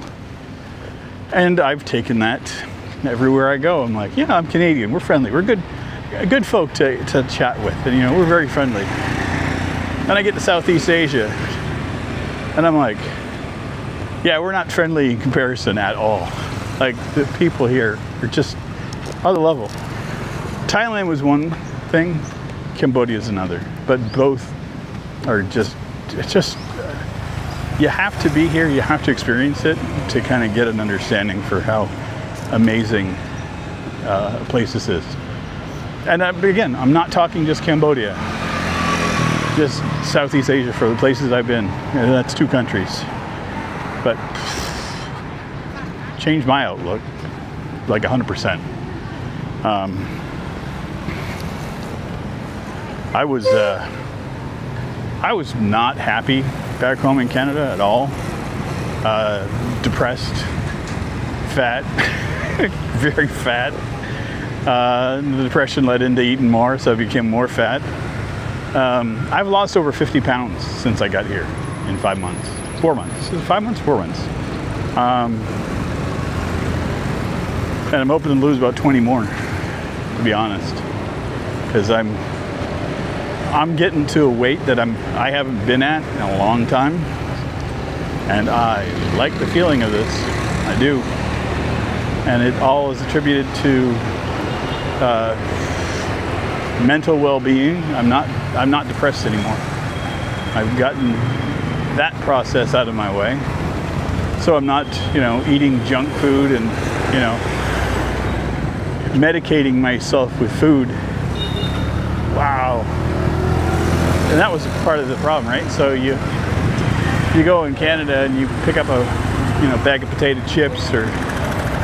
And I've taken that everywhere I go. I'm like, yeah, I'm Canadian. We're friendly. We're good, good folk to, to chat with. And, you know, we're very friendly. Then I get to Southeast Asia, and I'm like, yeah, we're not friendly in comparison at all. Like, the people here are just other level. Thailand was one thing, Cambodia is another, but both are just, it's just, you have to be here, you have to experience it to kind of get an understanding for how amazing uh, a place this is. And uh, again, I'm not talking just Cambodia just Southeast Asia for the places I've been. And that's two countries. But changed my outlook like 100%. Um, I was uh, I was not happy back home in Canada at all. Uh, depressed, fat, very fat. Uh, the depression led into eating more, so I became more fat. Um, I've lost over 50 pounds since I got here in five months. Four months. Five months? Four months. Um, and I'm hoping to lose about 20 more, to be honest. Because I'm I'm getting to a weight that I'm I haven't been at in a long time. And I like the feeling of this. I do. And it all is attributed to uh, mental well-being. I'm not I'm not depressed anymore. I've gotten that process out of my way. So I'm not, you know, eating junk food and, you know, medicating myself with food. Wow. And that was part of the problem, right? So you you go in Canada and you pick up a you know bag of potato chips or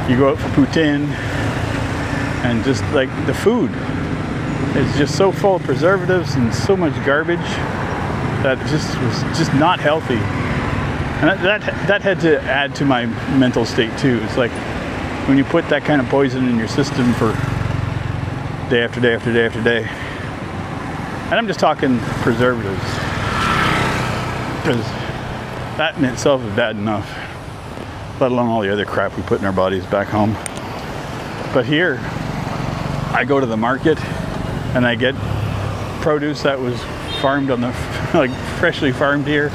you go out for poutine and just like the food is just so full of preservatives and so much garbage that just was just not healthy. And that, that, that had to add to my mental state too. It's like when you put that kind of poison in your system for day after day after day after day. And I'm just talking preservatives. Because that in itself is bad enough. Let alone all the other crap we put in our bodies back home. But here, I go to the market and I get produce that was farmed on the like freshly farmed here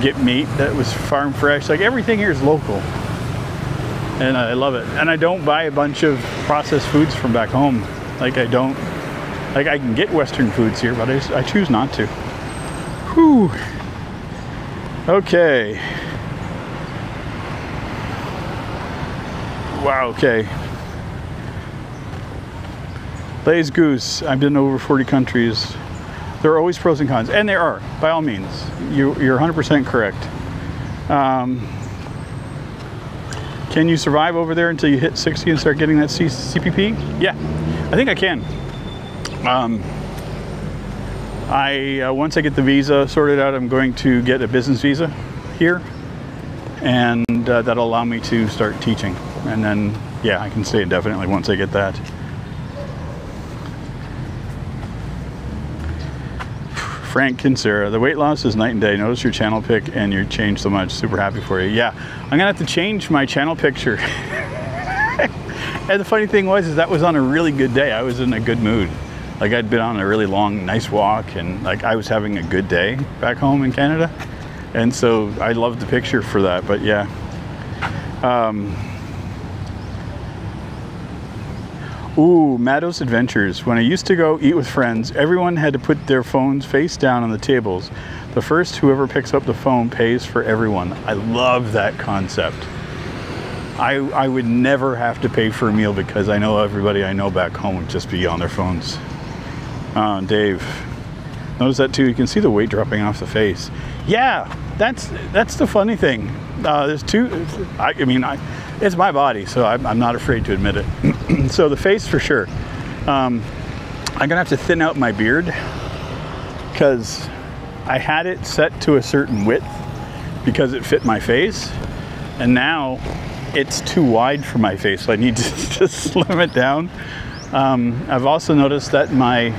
get meat that was farm fresh like everything here is local and I love it and I don't buy a bunch of processed foods from back home like I don't like I can get western foods here but I, I choose not to Whew. okay wow okay Lays Goose, I've been to over 40 countries. There are always pros and cons, and there are, by all means. You, are 100% correct. Um, can you survive over there until you hit 60 and start getting that C CPP? Yeah, I think I can. Um, I uh, once I get the visa sorted out, I'm going to get a business visa here, and uh, that'll allow me to start teaching. And then, yeah, I can stay indefinitely once I get that. Frank Kinsera. The weight loss is night and day. Notice your channel pic and you changed so much. Super happy for you. Yeah, I'm gonna have to change my channel picture. and the funny thing was, is that was on a really good day. I was in a good mood. Like I'd been on a really long, nice walk, and like I was having a good day back home in Canada. And so I loved the picture for that. But yeah. Um, Ooh, Maddo's Adventures. When I used to go eat with friends, everyone had to put their phones face down on the tables. The first whoever picks up the phone pays for everyone. I love that concept. I, I would never have to pay for a meal because I know everybody I know back home would just be on their phones. Uh, Dave, Notice that too. You can see the weight dropping off the face. Yeah, that's that's the funny thing. Uh, there's two. I, I mean, I, it's my body, so I'm, I'm not afraid to admit it. so the face for sure. Um, I'm gonna have to thin out my beard because I had it set to a certain width because it fit my face, and now it's too wide for my face. So I need to slim it down. Um, I've also noticed that my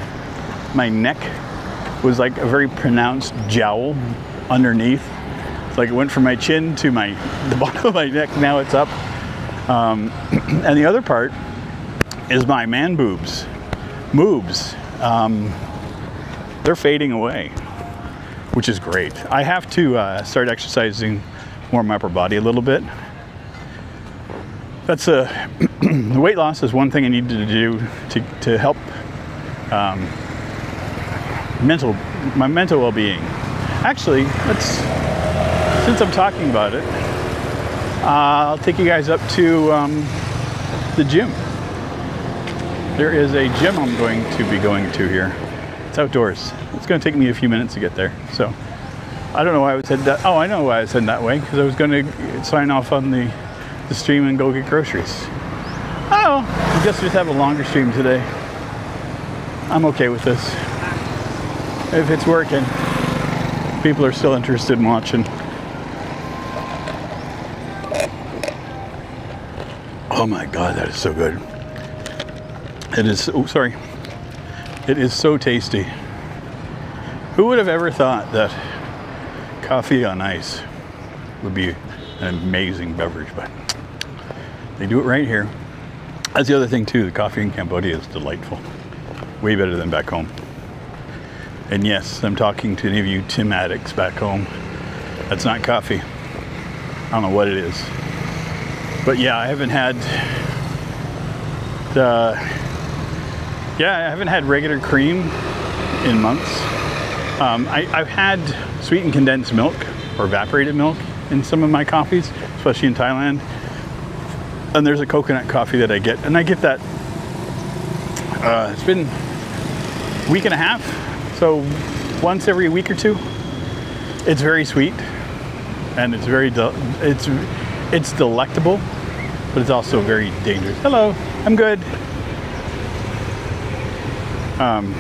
my neck was like a very pronounced jowl underneath. It's like it went from my chin to my the bottom of my neck. Now it's up. Um, and the other part is my man boobs, moobs. Um, they're fading away, which is great. I have to uh, start exercising more my upper body a little bit. That's a the weight loss is one thing I need to do to, to help um, mental my mental well-being. Actually, let's since I'm talking about it, uh, I'll take you guys up to um, the gym. There is a gym I'm going to be going to here. It's outdoors. It's going to take me a few minutes to get there. So I don't know why I was that. Oh, I know why I heading that way because I was going to sign off on the the stream and go get groceries. Oh, I guess we just have a longer stream today. I'm okay with this. If it's working, people are still interested in watching. Oh my god, that is so good. It is, oh, sorry. It is so tasty. Who would have ever thought that coffee on ice would be an amazing beverage, but they do it right here. That's the other thing too, the coffee in Cambodia is delightful. Way better than back home. And yes, I'm talking to any of you Tim addicts back home. That's not coffee. I don't know what it is. But yeah, I haven't had the yeah, I haven't had regular cream in months. Um, I, I've had sweetened condensed milk or evaporated milk in some of my coffees, especially in Thailand. And there's a coconut coffee that I get, and I get that. Uh, it's been a week and a half, so once every week or two. It's very sweet, and it's very it's it's delectable, but it's also very dangerous. Hello, I'm good. Um,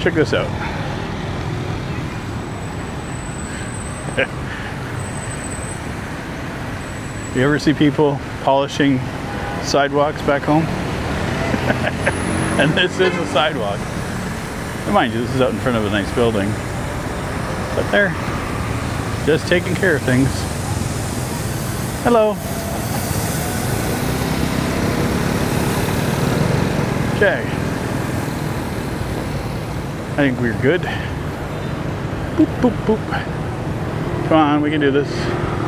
check this out. You ever see people polishing sidewalks back home? and this is a sidewalk. And mind you, this is out in front of a nice building. But they're just taking care of things. Hello. Okay. I think we're good. Boop, boop, boop. Come on, we can do this.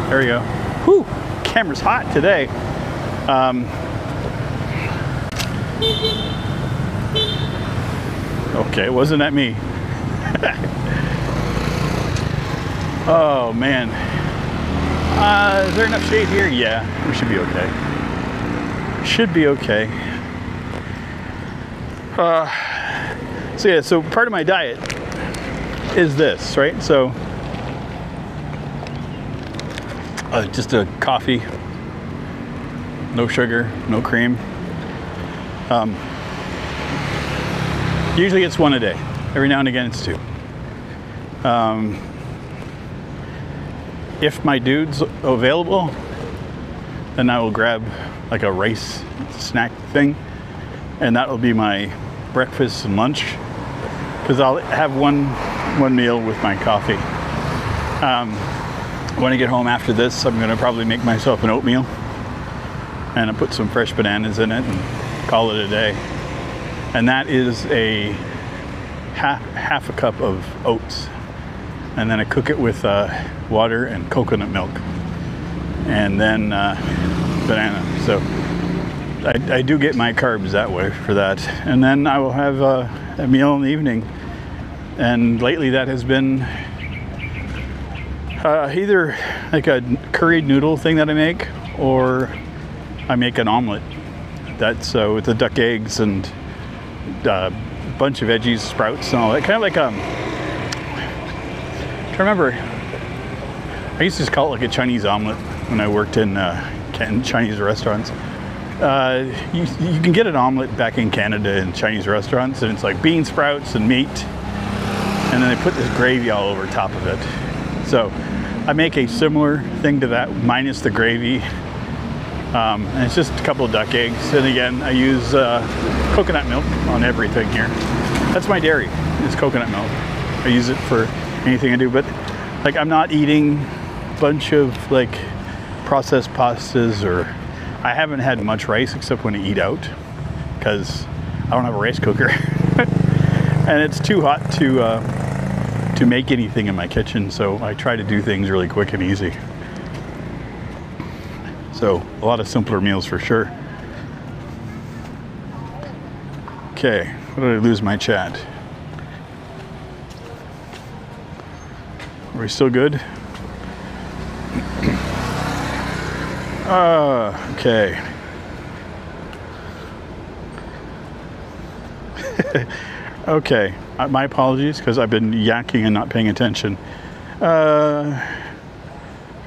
There we go. Whew, camera's hot today. Um, okay, wasn't that me. oh man. Uh, is there enough shade here? Yeah, we should be okay. Should be okay. Uh, so yeah, so part of my diet is this, right? So uh, just a coffee, no sugar, no cream. Um, usually it's one a day. Every now and again it's two. Um, if my dude's available, then I will grab like a rice snack thing, and that will be my breakfast and lunch. Because I'll have one one meal with my coffee. Um, when I get home after this, I'm gonna probably make myself an oatmeal, and I put some fresh bananas in it, and call it a day. And that is a half half a cup of oats and then I cook it with uh, water and coconut milk, and then uh, banana. So I, I, do get my carbs that way for that, and then I will have uh, a meal in the evening. And lately, that has been uh, either like a curried noodle thing that I make, or I make an omelet. That's uh, with the duck eggs and uh, bunch of veggies, sprouts, and all that. Kind of like um. I remember. I used to call it like a Chinese omelet when I worked in uh, Chinese restaurants. Uh, you, you can get an omelet back in Canada in Chinese restaurants, and it's like bean sprouts and meat, and then they put this gravy all over top of it. So I make a similar thing to that, minus the gravy. Um, and it's just a couple of duck eggs. And again, I use uh, coconut milk on everything here. That's my dairy, is coconut milk. I use it for anything I do, but like I'm not eating a bunch of like processed pastas or I haven't had much rice except when I eat out because I don't have a rice cooker. and it's too hot to uh, to make anything in my kitchen, so I try to do things really quick and easy. So a lot of simpler meals for sure. Okay, what did I lose my chat? Are we still good? Uh, okay. okay, my apologies because I've been yakking and not paying attention. Uh,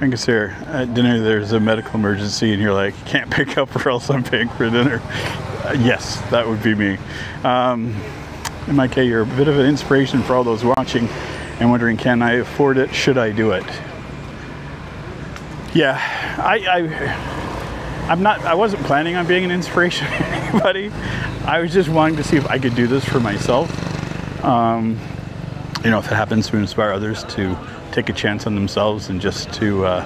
Angus here, at dinner there's a medical emergency and you're like, can't pick up or else I'm paying for dinner. Uh, yes, that would be me. Um, you're a bit of an inspiration for all those watching and wondering, can I afford it? Should I do it? Yeah, I, I, I'm not. I wasn't planning on being an inspiration to anybody. I was just wanting to see if I could do this for myself. Um, you know, if it happens to inspire others to take a chance on themselves and just to uh,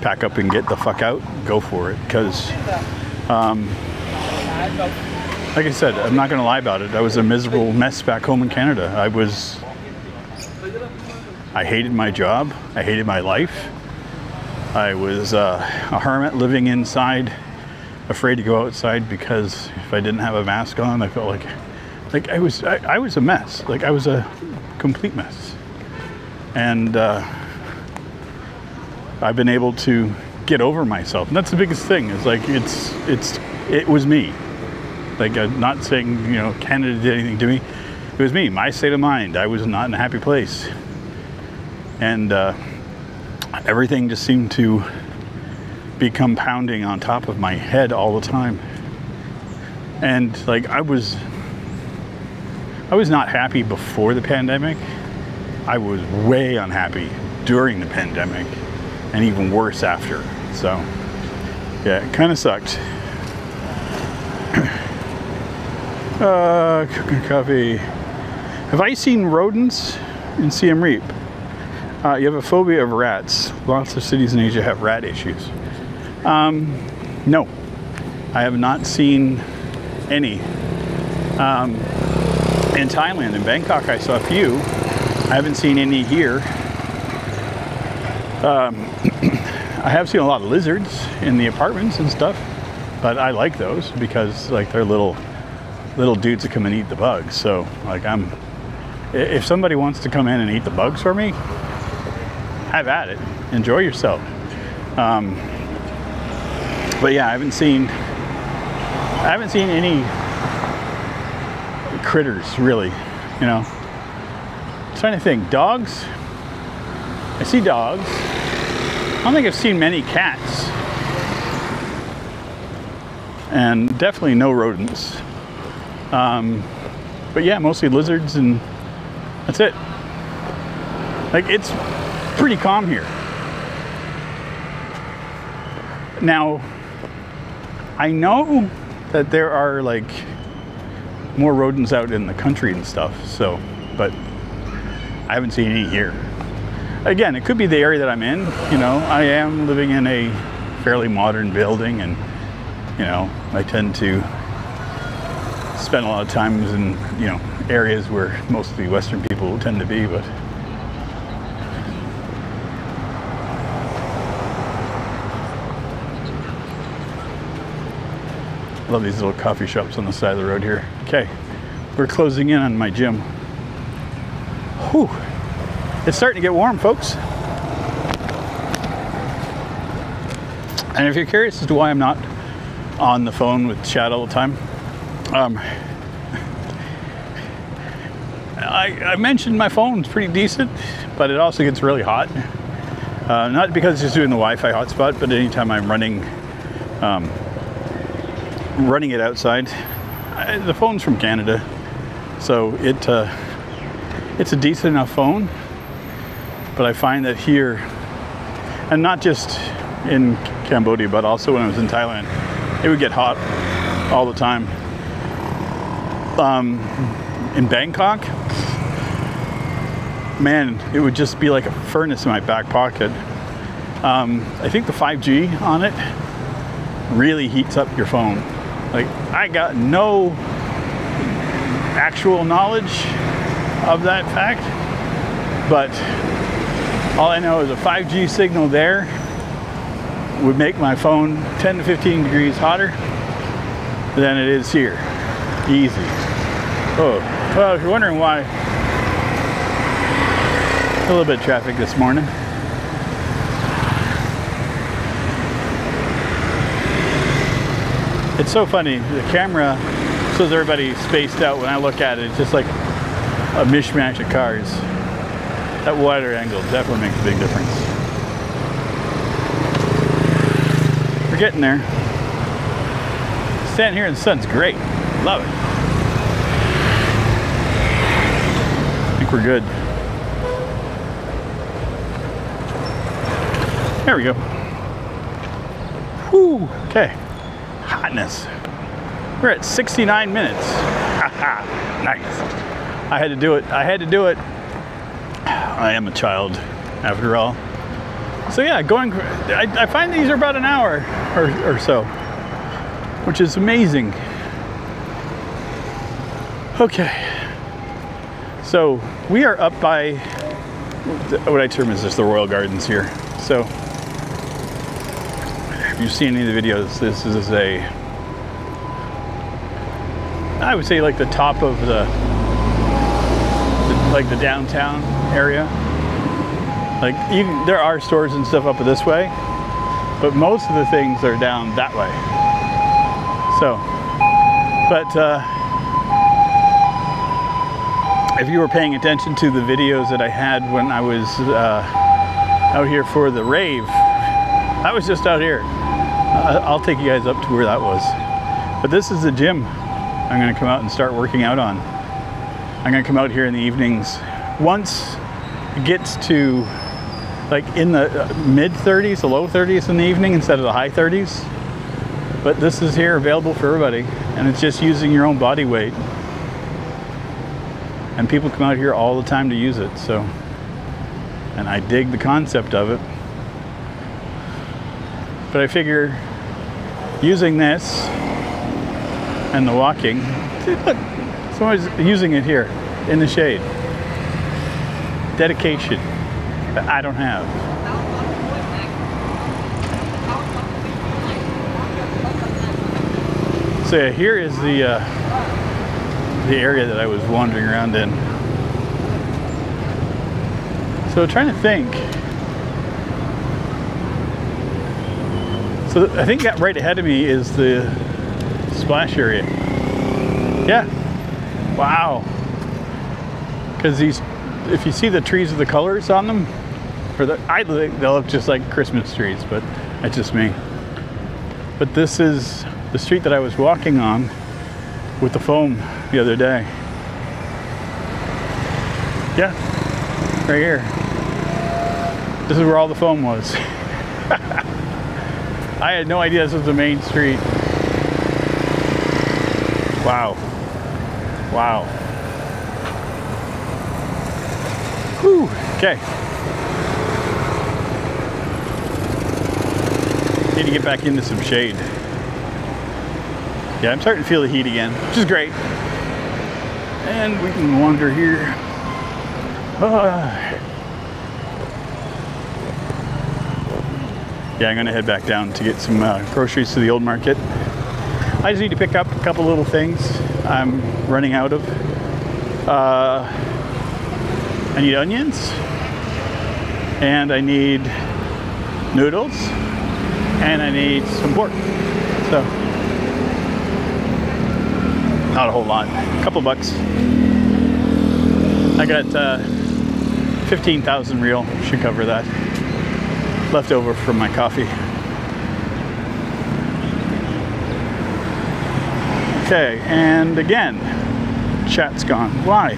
pack up and get the fuck out, go for it. Because, um, like I said, I'm not going to lie about it. I was a miserable mess back home in Canada. I was. I hated my job. I hated my life. I was uh, a hermit living inside, afraid to go outside because if I didn't have a mask on, I felt like, like I was, I, I was a mess. Like I was a complete mess. And uh, I've been able to get over myself, and that's the biggest thing. Is like it's, it's, it was me. Like not saying you know Canada did anything to me. It was me, my state of mind. I was not in a happy place, and. Uh, everything just seemed to be compounding on top of my head all the time. And like I was I was not happy before the pandemic. I was way unhappy during the pandemic and even worse after. So yeah, it kind of sucked. uh, coffee. Have I seen rodents in Siem Reap? Uh, you have a phobia of rats. Lots of cities in Asia have rat issues. Um, no, I have not seen any. Um, in Thailand, in Bangkok, I saw a few. I haven't seen any here. Um, I have seen a lot of lizards in the apartments and stuff, but I like those because like they're little little dudes that come and eat the bugs. So like I'm, if somebody wants to come in and eat the bugs for me, have at it. Enjoy yourself. Um, but yeah, I haven't seen I haven't seen any critters really. You know, trying to think. Dogs. I see dogs. I don't think I've seen many cats, and definitely no rodents. Um, but yeah, mostly lizards, and that's it. Like it's pretty calm here. Now, I know that there are like more rodents out in the country and stuff, so, but I haven't seen any here. Again, it could be the area that I'm in. You know, I am living in a fairly modern building, and you know, I tend to spend a lot of times in you know areas where mostly Western people tend to be, but. Love these little coffee shops on the side of the road here. Okay, we're closing in on my gym. Whew. It's starting to get warm, folks. And if you're curious as to why I'm not on the phone with Chad all the time, um, I, I mentioned my phone's pretty decent, but it also gets really hot. Uh, not because it's doing the Wi-Fi hotspot, but anytime I'm running, um, running it outside, I, the phone's from Canada, so it uh, it's a decent enough phone. But I find that here, and not just in Cambodia, but also when I was in Thailand, it would get hot all the time. Um, in Bangkok, man, it would just be like a furnace in my back pocket. Um, I think the 5G on it really heats up your phone. Like, I got no actual knowledge of that fact, but all I know is a 5G signal there would make my phone 10 to 15 degrees hotter than it is here. Easy. Oh, well, if you're wondering why, a little bit of traffic this morning. It's so funny, the camera shows everybody spaced out when I look at it, it's just like a mishmash of cars. That wider angle definitely makes a big difference. We're getting there. Standing here in the sun's great. Love it. I think we're good. There we go. Whew. Okay. Hotness. We're at 69 minutes. nice. I had to do it. I had to do it. I am a child, after all. So yeah, going. I, I find these are about an hour or, or so, which is amazing. Okay. So we are up by what I term is just the Royal Gardens here. So if you've seen any of the videos, this is a I would say like the top of the, the like the downtown area. Like there are stores and stuff up this way, but most of the things are down that way. So, but uh, if you were paying attention to the videos that I had when I was uh, out here for the rave, I was just out here. I'll take you guys up to where that was. But this is the gym I'm going to come out and start working out on. I'm to come out here in the evenings. Once it gets to like in the uh, mid 30s, the low 30s in the evening instead of the high 30s. But this is here available for everybody, and it's just using your own body weight. And people come out here all the time to use it, so. And I dig the concept of it. But I figure using this and the walking, someone's using it here in the shade. Dedication that I don't have. So yeah, here is the uh, the area that I was wandering around in. So trying to think. So I think that right ahead of me is the splash area. Yeah. Wow. Because these, if you see the trees with the colors on them, for the, I think they look just like Christmas trees, but that's just me. But this is the street that I was walking on with the foam the other day. Yeah, right here. This is where all the foam was. I had no idea this was the main street. Wow. Wow. Whew. Okay. Need to get back into some shade. Yeah, I'm starting to feel the heat again, which is great. And we can wander here. Ah. Yeah, I'm gonna head back down to get some uh, groceries to the old market. I just need to pick up a couple little things I'm running out of. Uh, I need onions, and I need noodles, and I need some pork. So, not a whole lot, a couple bucks. I got uh, 15,000 riel, should cover that. Left over from my coffee. Okay, and again, chat's gone. Why?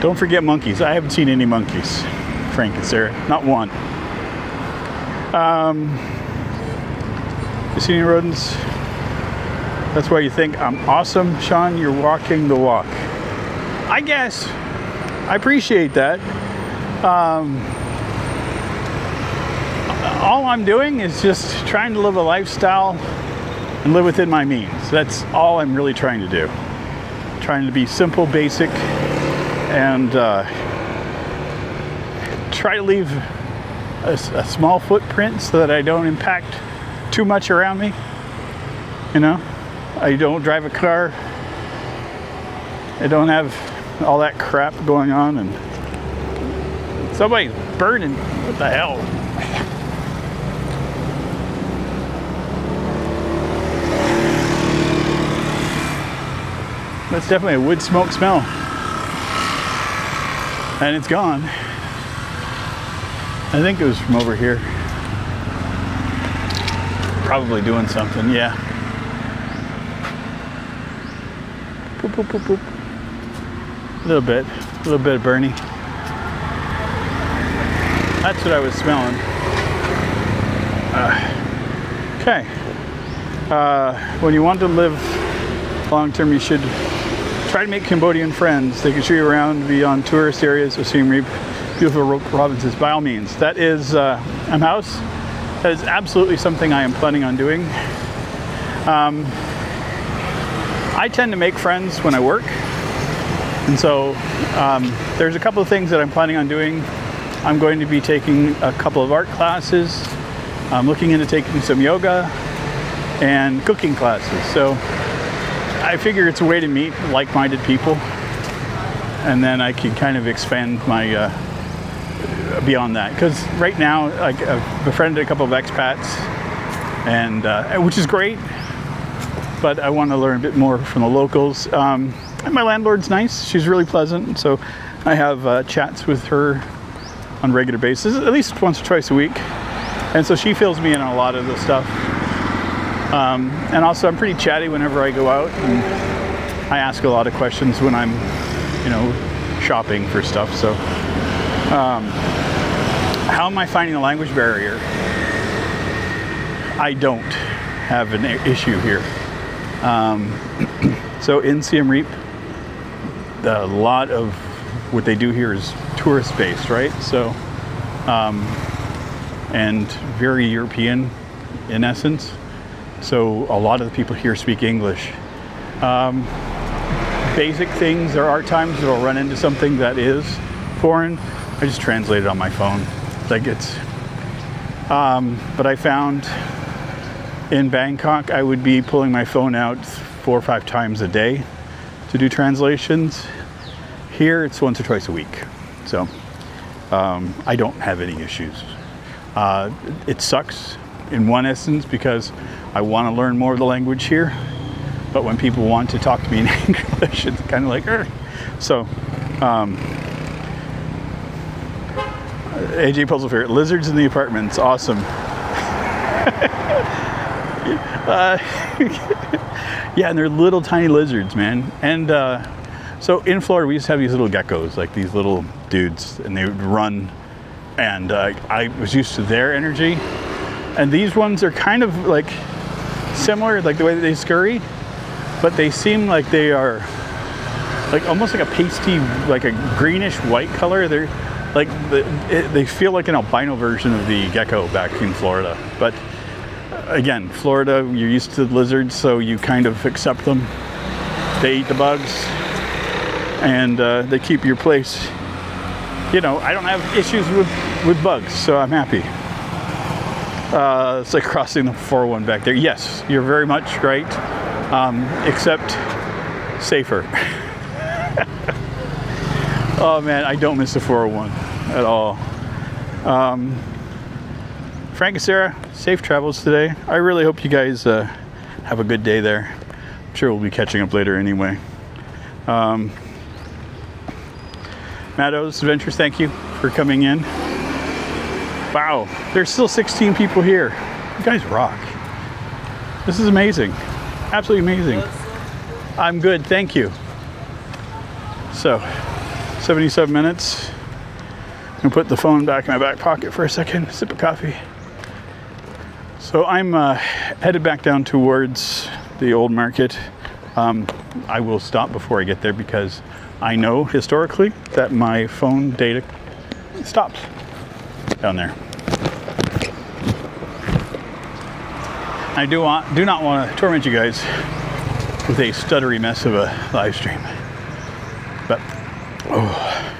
Don't forget monkeys. I haven't seen any monkeys, Frank and Sarah. Not one. Um, you see any rodents? That's why you think I'm awesome, Sean. You're walking the walk. I guess. I appreciate that. Um, all I'm doing is just trying to live a lifestyle and live within my means. That's all I'm really trying to do. Trying to be simple, basic, and uh, try to leave a, a small footprint so that I don't impact too much around me. You know, I don't drive a car. I don't have all that crap going on, and somebody's burning. What the hell? That's definitely a wood smoke smell. And it's gone. I think it was from over here. Probably doing something, yeah. Boop, boop, boop, boop. A little bit, a little bit of Bernie. That's what I was smelling. Uh, okay. Uh, when you want to live long term, you should try to make Cambodian friends. They can show you around beyond tourist areas of Reap, beautiful provinces. By all means, that is uh, M House. That is absolutely something I am planning on doing. Um, I tend to make friends when I work, and so um, there's a couple of things that I'm planning on doing. I'm going to be taking a couple of art classes. I'm looking into taking some yoga and cooking classes. So I figure it's a way to meet like-minded people, and then I can kind of expand my uh, beyond that. Because right now, like I've befriended a couple of expats, and uh, which is great. But I want to learn a bit more from the locals. Um, and my landlord's nice; she's really pleasant. So I have uh, chats with her on regular basis, at least once or twice a week. And so she fills me in on a lot of the stuff. Um, and also, I'm pretty chatty whenever I go out, and I ask a lot of questions when I'm, you know, shopping for stuff. So, um, how am I finding the language barrier? I don't have an issue here. Um, so in Siem Reap, a lot of what they do here is tourist based, right? So, um, and very European in essence. So a lot of the people here speak English. Um, basic things, there are times that I'll run into something that is foreign. I just translate it on my phone. Like it's, um, but I found in Bangkok, I would be pulling my phone out four or five times a day to do translations. Here, it's once or twice a week. So um, I don't have any issues. Uh, it sucks in one essence because I want to learn more of the language here. But when people want to talk to me in English, it's kind of like, er. So, um, AJ Puzzle Fair, lizards in the apartments, awesome. uh, yeah, and they're little tiny lizards, man. And uh, so in Florida, we used to have these little geckos, like these little dudes, and they would run. And uh, I was used to their energy. And these ones are kind of like similar, like the way that they scurry, but they seem like they are like almost like a pasty, like a greenish white color. They're like they feel like an albino version of the gecko back in Florida. But again, Florida, you're used to lizards, so you kind of accept them. They eat the bugs, and uh, they keep your place. You know, I don't have issues with with bugs, so I'm happy. Uh, it's like crossing the 401 back there. Yes, you're very much right, um, except safer. oh man, I don't miss the 401 at all. Um, Frank and Sarah, safe travels today. I really hope you guys uh, have a good day there. I'm sure we'll be catching up later anyway. Um, Adventures, thank you for coming in. Wow, there's still 16 people here. You guys rock. This is amazing. Absolutely amazing. I'm good, thank you. So, 77 minutes. I'm gonna put the phone back in my back pocket for a second, sip of coffee. So I'm uh, headed back down towards the old market. Um, I will stop before I get there because I know historically that my phone data stops down there. I do want, do not want to torment you guys with a stuttery mess of a live stream, but oh,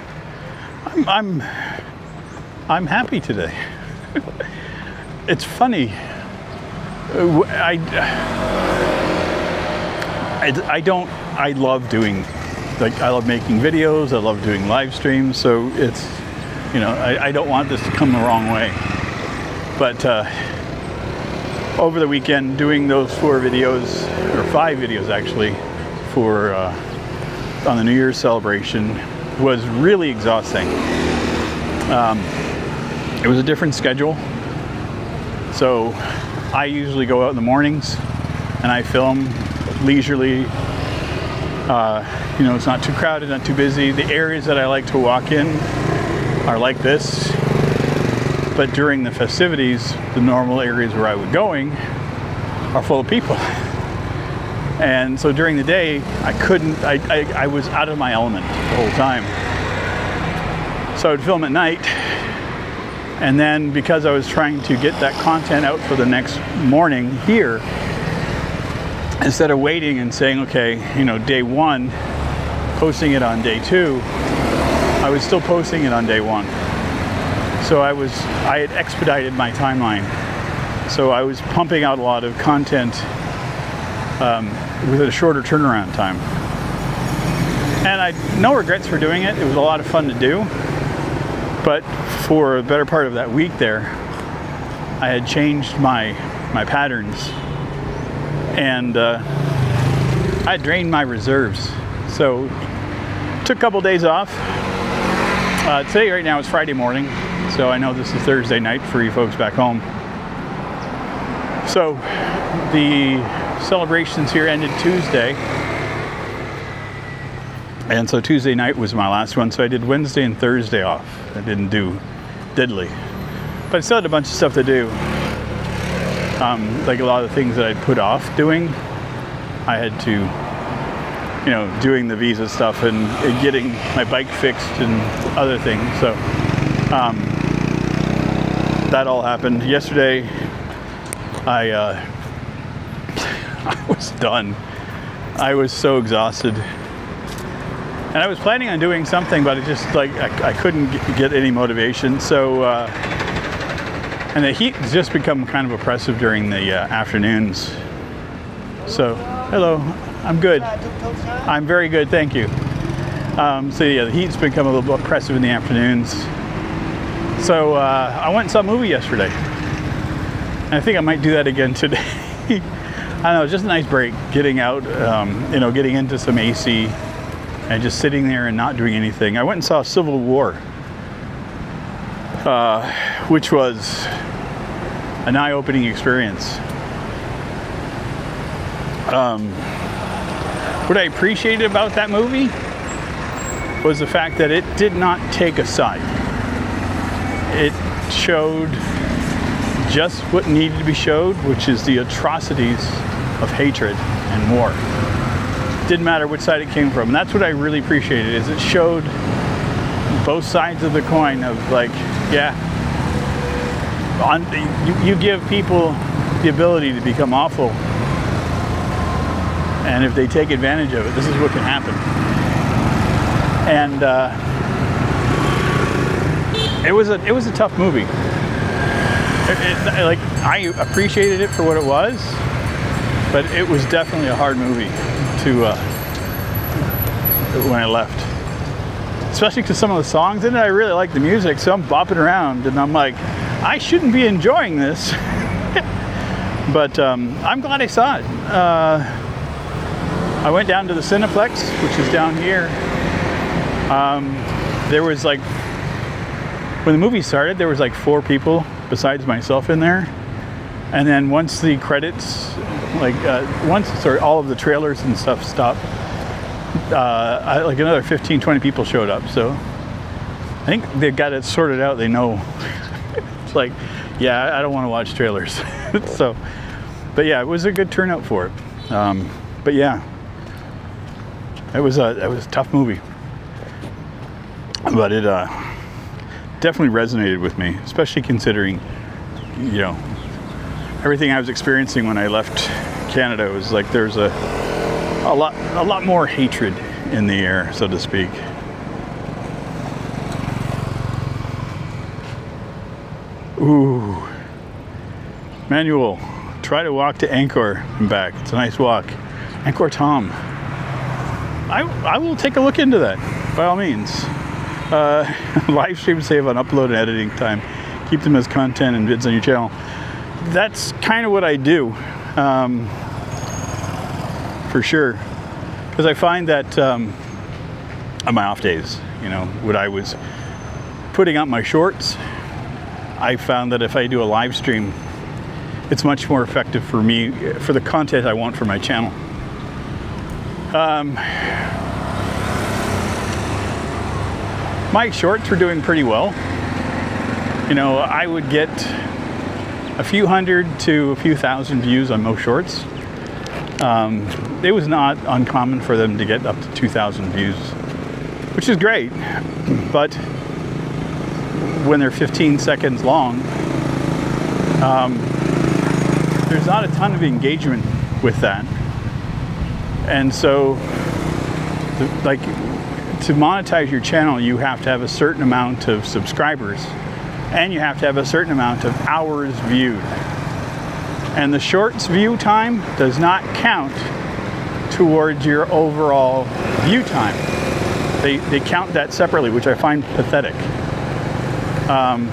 I'm I'm, I'm happy today. it's funny. I, I I don't I love doing like I love making videos. I love doing live streams. So it's you know I, I don't want this to come the wrong way, but. Uh, over the weekend doing those four videos, or five videos actually, for uh, on the New Year's celebration was really exhausting. Um, it was a different schedule. So I usually go out in the mornings and I film leisurely. Uh, you know, it's not too crowded, not too busy. The areas that I like to walk in are like this but during the festivities, the normal areas where I was going are full of people. And so during the day, I couldn't, I, I, I was out of my element the whole time. So I would film at night. And then because I was trying to get that content out for the next morning here, instead of waiting and saying, okay, you know, day one, posting it on day two, I was still posting it on day one. So I was, I had expedited my timeline. So I was pumping out a lot of content um, with a shorter turnaround time. And I no regrets for doing it. It was a lot of fun to do. But for a better part of that week there, I had changed my my patterns, and uh, I drained my reserves. So took a couple days off. Uh, today, right now, is Friday morning. So I know this is Thursday night for you folks back home. So the celebrations here ended Tuesday. And so Tuesday night was my last one. So I did Wednesday and Thursday off. I didn't do diddly. But I still had a bunch of stuff to do. Um, like a lot of the things that I'd put off doing, I had to, you know, doing the visa stuff and, and getting my bike fixed and other things. So um, that all happened yesterday. I uh, I was done. I was so exhausted, and I was planning on doing something, but it just like I, I couldn't get, any motivation. So, uh, and the heat has just become kind of oppressive during the uh, afternoons. So, hello, I'm good. I'm very good, thank you. Um, so yeah, the heat's become a little oppressive in the afternoons. So uh, I went and saw a movie yesterday. And I think I might do that again today. I don't know, just a nice break, getting out, um, you know, getting into some AC and just sitting there and not doing anything. I went and saw Civil War, uh, which was an eye-opening experience. Um, what I appreciated about that movie was the fact that it did not take a side it showed just what needed to be showed, which is the atrocities of hatred and war. Didn't matter which side it came from. And that's what I really appreciated is it showed both sides of the coin of like, yeah, on, you, you give people the ability to become awful. And if they take advantage of it, this is what can happen. And uh, it was a it was a tough movie. It, it, like I appreciated it for what it was, but it was definitely a hard movie to uh, when I left. Especially because some of the songs in it, I really like the music, so I'm bopping around, and I'm like, I shouldn't be enjoying this. but um, I'm glad I saw it. Uh, I went down to the Cineplex, which is down here. Um, there was like, when the movie started, there was like four people besides myself in there. And then once the credits, like uh, once sorry, all of the trailers and stuff stopped, uh, I, like another 15, 20 people showed up. So I think they got it sorted out. They know. it's like, yeah, I don't want to watch trailers. so, but yeah, it was a good turnout for it. Um, but yeah, it was a it was a tough movie, but it uh, definitely resonated with me, especially considering, you know, everything I was experiencing when I left Canada. Was like there's a a lot a lot more hatred in the air, so to speak. Ooh. Manual, try to walk to Angkor and back. It's a nice walk. Angkor Thom. I, I will take a look into that, by all means. Uh, live streams save on upload and editing time. Keep them as content and vids on your channel. That's kind of what I do, um, for sure. Because I find that um, on my off days, you know, when I was putting out my shorts, I found that if I do a live stream, it's much more effective for me for the content I want for my channel. Um, my shorts were doing pretty well. You know, I would get a few hundred to a few thousand views on most shorts. Um, it was not uncommon for them to get up to 2,000 views, which is great. But when they're 15 seconds long, um, there's not a ton of engagement with that. And so, like, to monetize your channel, you have to have a certain amount of subscribers and you have to have a certain amount of hours viewed. And the shorts view time does not count towards your overall view time. They, they count that separately, which I find pathetic. Um,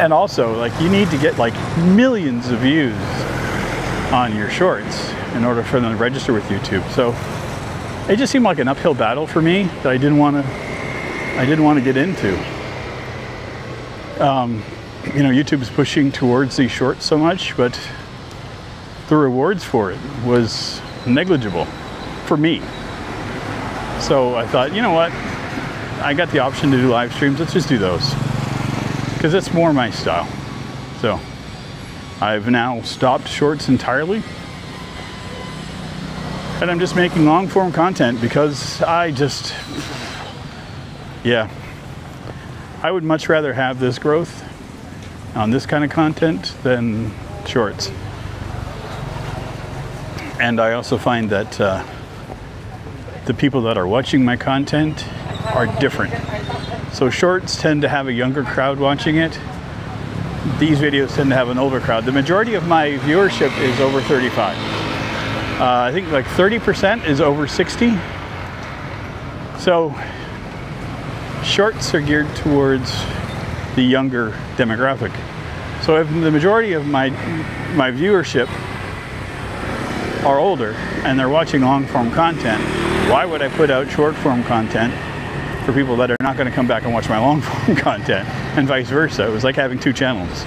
and also, like, you need to get like millions of views on your shorts in order for them to register with YouTube. So it just seemed like an uphill battle for me that I didn't want to I didn't want to get into. Um, you know, YouTube's pushing towards these shorts so much, but the rewards for it was negligible for me. So I thought, you know what? I got the option to do live streams. Let's just do those because it's more my style. So I've now stopped shorts entirely. And I'm just making long form content because I just, yeah, I would much rather have this growth on this kind of content than shorts. And I also find that uh, the people that are watching my content are different. So shorts tend to have a younger crowd watching it. These videos tend to have an older crowd. The majority of my viewership is over 35. Uh, I think like 30% is over 60. So shorts are geared towards the younger demographic. So if the majority of my my viewership are older and they're watching long form content, why would I put out short form content for people that are not going to come back and watch my long form content and vice versa? It was like having two channels.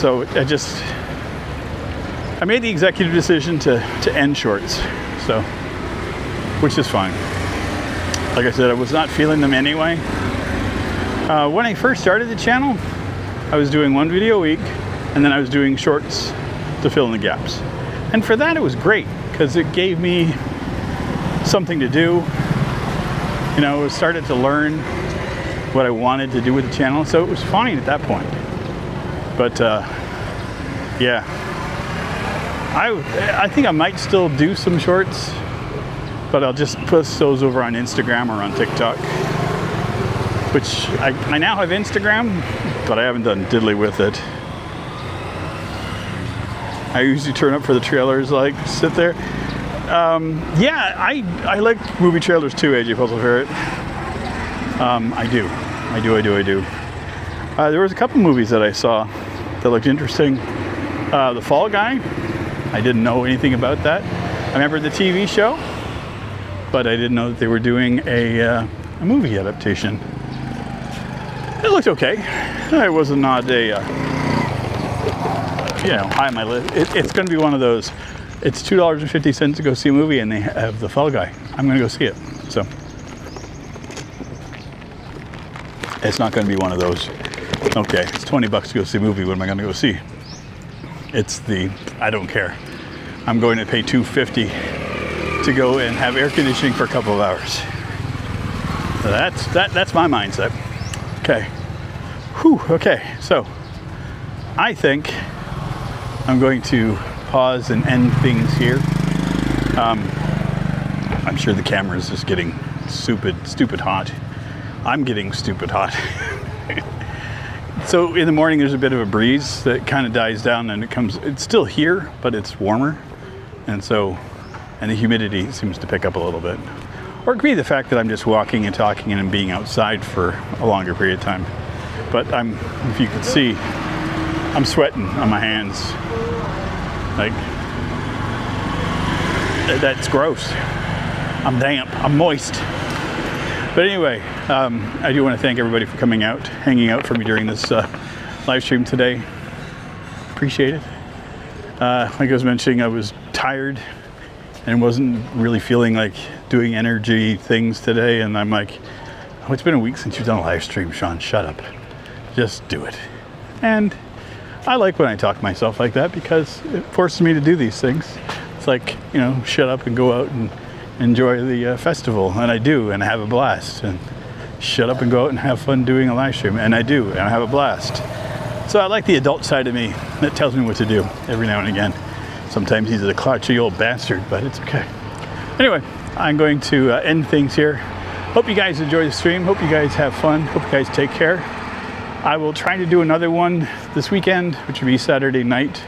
So I just I made the executive decision to, to end shorts, so, which is fine. Like I said, I was not feeling them anyway. Uh, when I first started the channel, I was doing one video a week, and then I was doing shorts to fill in the gaps. And for that, it was great because it gave me something to do. You know, I started to learn what I wanted to do with the channel, so it was fine at that point. But uh, yeah, I, I think I might still do some shorts, but I'll just post those over on Instagram or on TikTok. Which I, I now have Instagram, but I haven't done diddly with it. I usually turn up for the trailers, like sit there. Um, yeah, I, I like movie trailers too, AJ Puzzle Ferret. Um, I do. I do, I do, I do. Uh, there was a couple movies that I saw that looked interesting. Uh, the Fall Guy, I didn't know anything about that. I remember the TV show. but I didn't know that they were doing a, uh, a movie adaptation. It looked okay. It was not a, uh, you know, high on my list. It, it's going to be one of those. It's two dollars and fifty cents to go see a movie, and they have the Fall Guy. I'm going to go see it. So it's not going to be one of those. Okay, it's twenty bucks to go see a movie. What am I going to go see? It's the I don't care. I'm going to pay two fifty to go and have air conditioning for a couple of hours. That's that. That's my mindset. Okay. Whew. Okay. So I think I'm going to pause and end things here. Um, I'm sure the camera is just getting stupid, stupid hot. I'm getting stupid hot. so in the morning, there's a bit of a breeze that kind of dies down, and it comes. It's still here, but it's warmer, and so, and the humidity seems to pick up a little bit. Or it could be the fact that I'm just walking and talking and being outside for a longer period of time. But I'm, if you could see, I'm sweating on my hands. Like, that's gross. I'm damp, I'm moist. But anyway, um, I do want to thank everybody for coming out, hanging out for me during this uh, live stream today. Appreciate it. Uh, like I was mentioning, I was tired and wasn't really feeling like doing energy things today. And I'm like, oh, it's been a week since you've done a live stream, Sean. Shut up. Just do it. And I like when I talk to myself like that because it forces me to do these things. It's like, you know, shut up and go out and enjoy the uh, festival. And I do, and I have a blast. And shut up and go out and have fun doing a live stream. And I do, and I have a blast. So I like the adult side of me that tells me what to do every now and again. Sometimes he's a clutchy old bastard, but it's okay. Anyway, I'm going to uh, end things here. Hope you guys enjoy the stream. Hope you guys have fun. Hope you guys take care. I will try to do another one this weekend, which will be Saturday night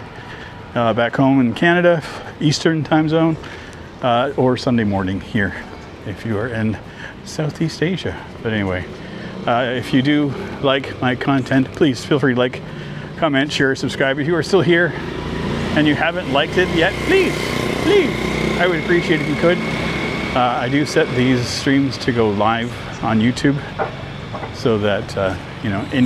uh, back home in Canada, Eastern time zone, uh, or Sunday morning here if you are in Southeast Asia. But anyway, uh, if you do like my content, please feel free to like, comment, share, subscribe. If you are still here and you haven't liked it yet, please, please, I would appreciate if you could. Uh, I do set these streams to go live on YouTube so that, uh, you know, any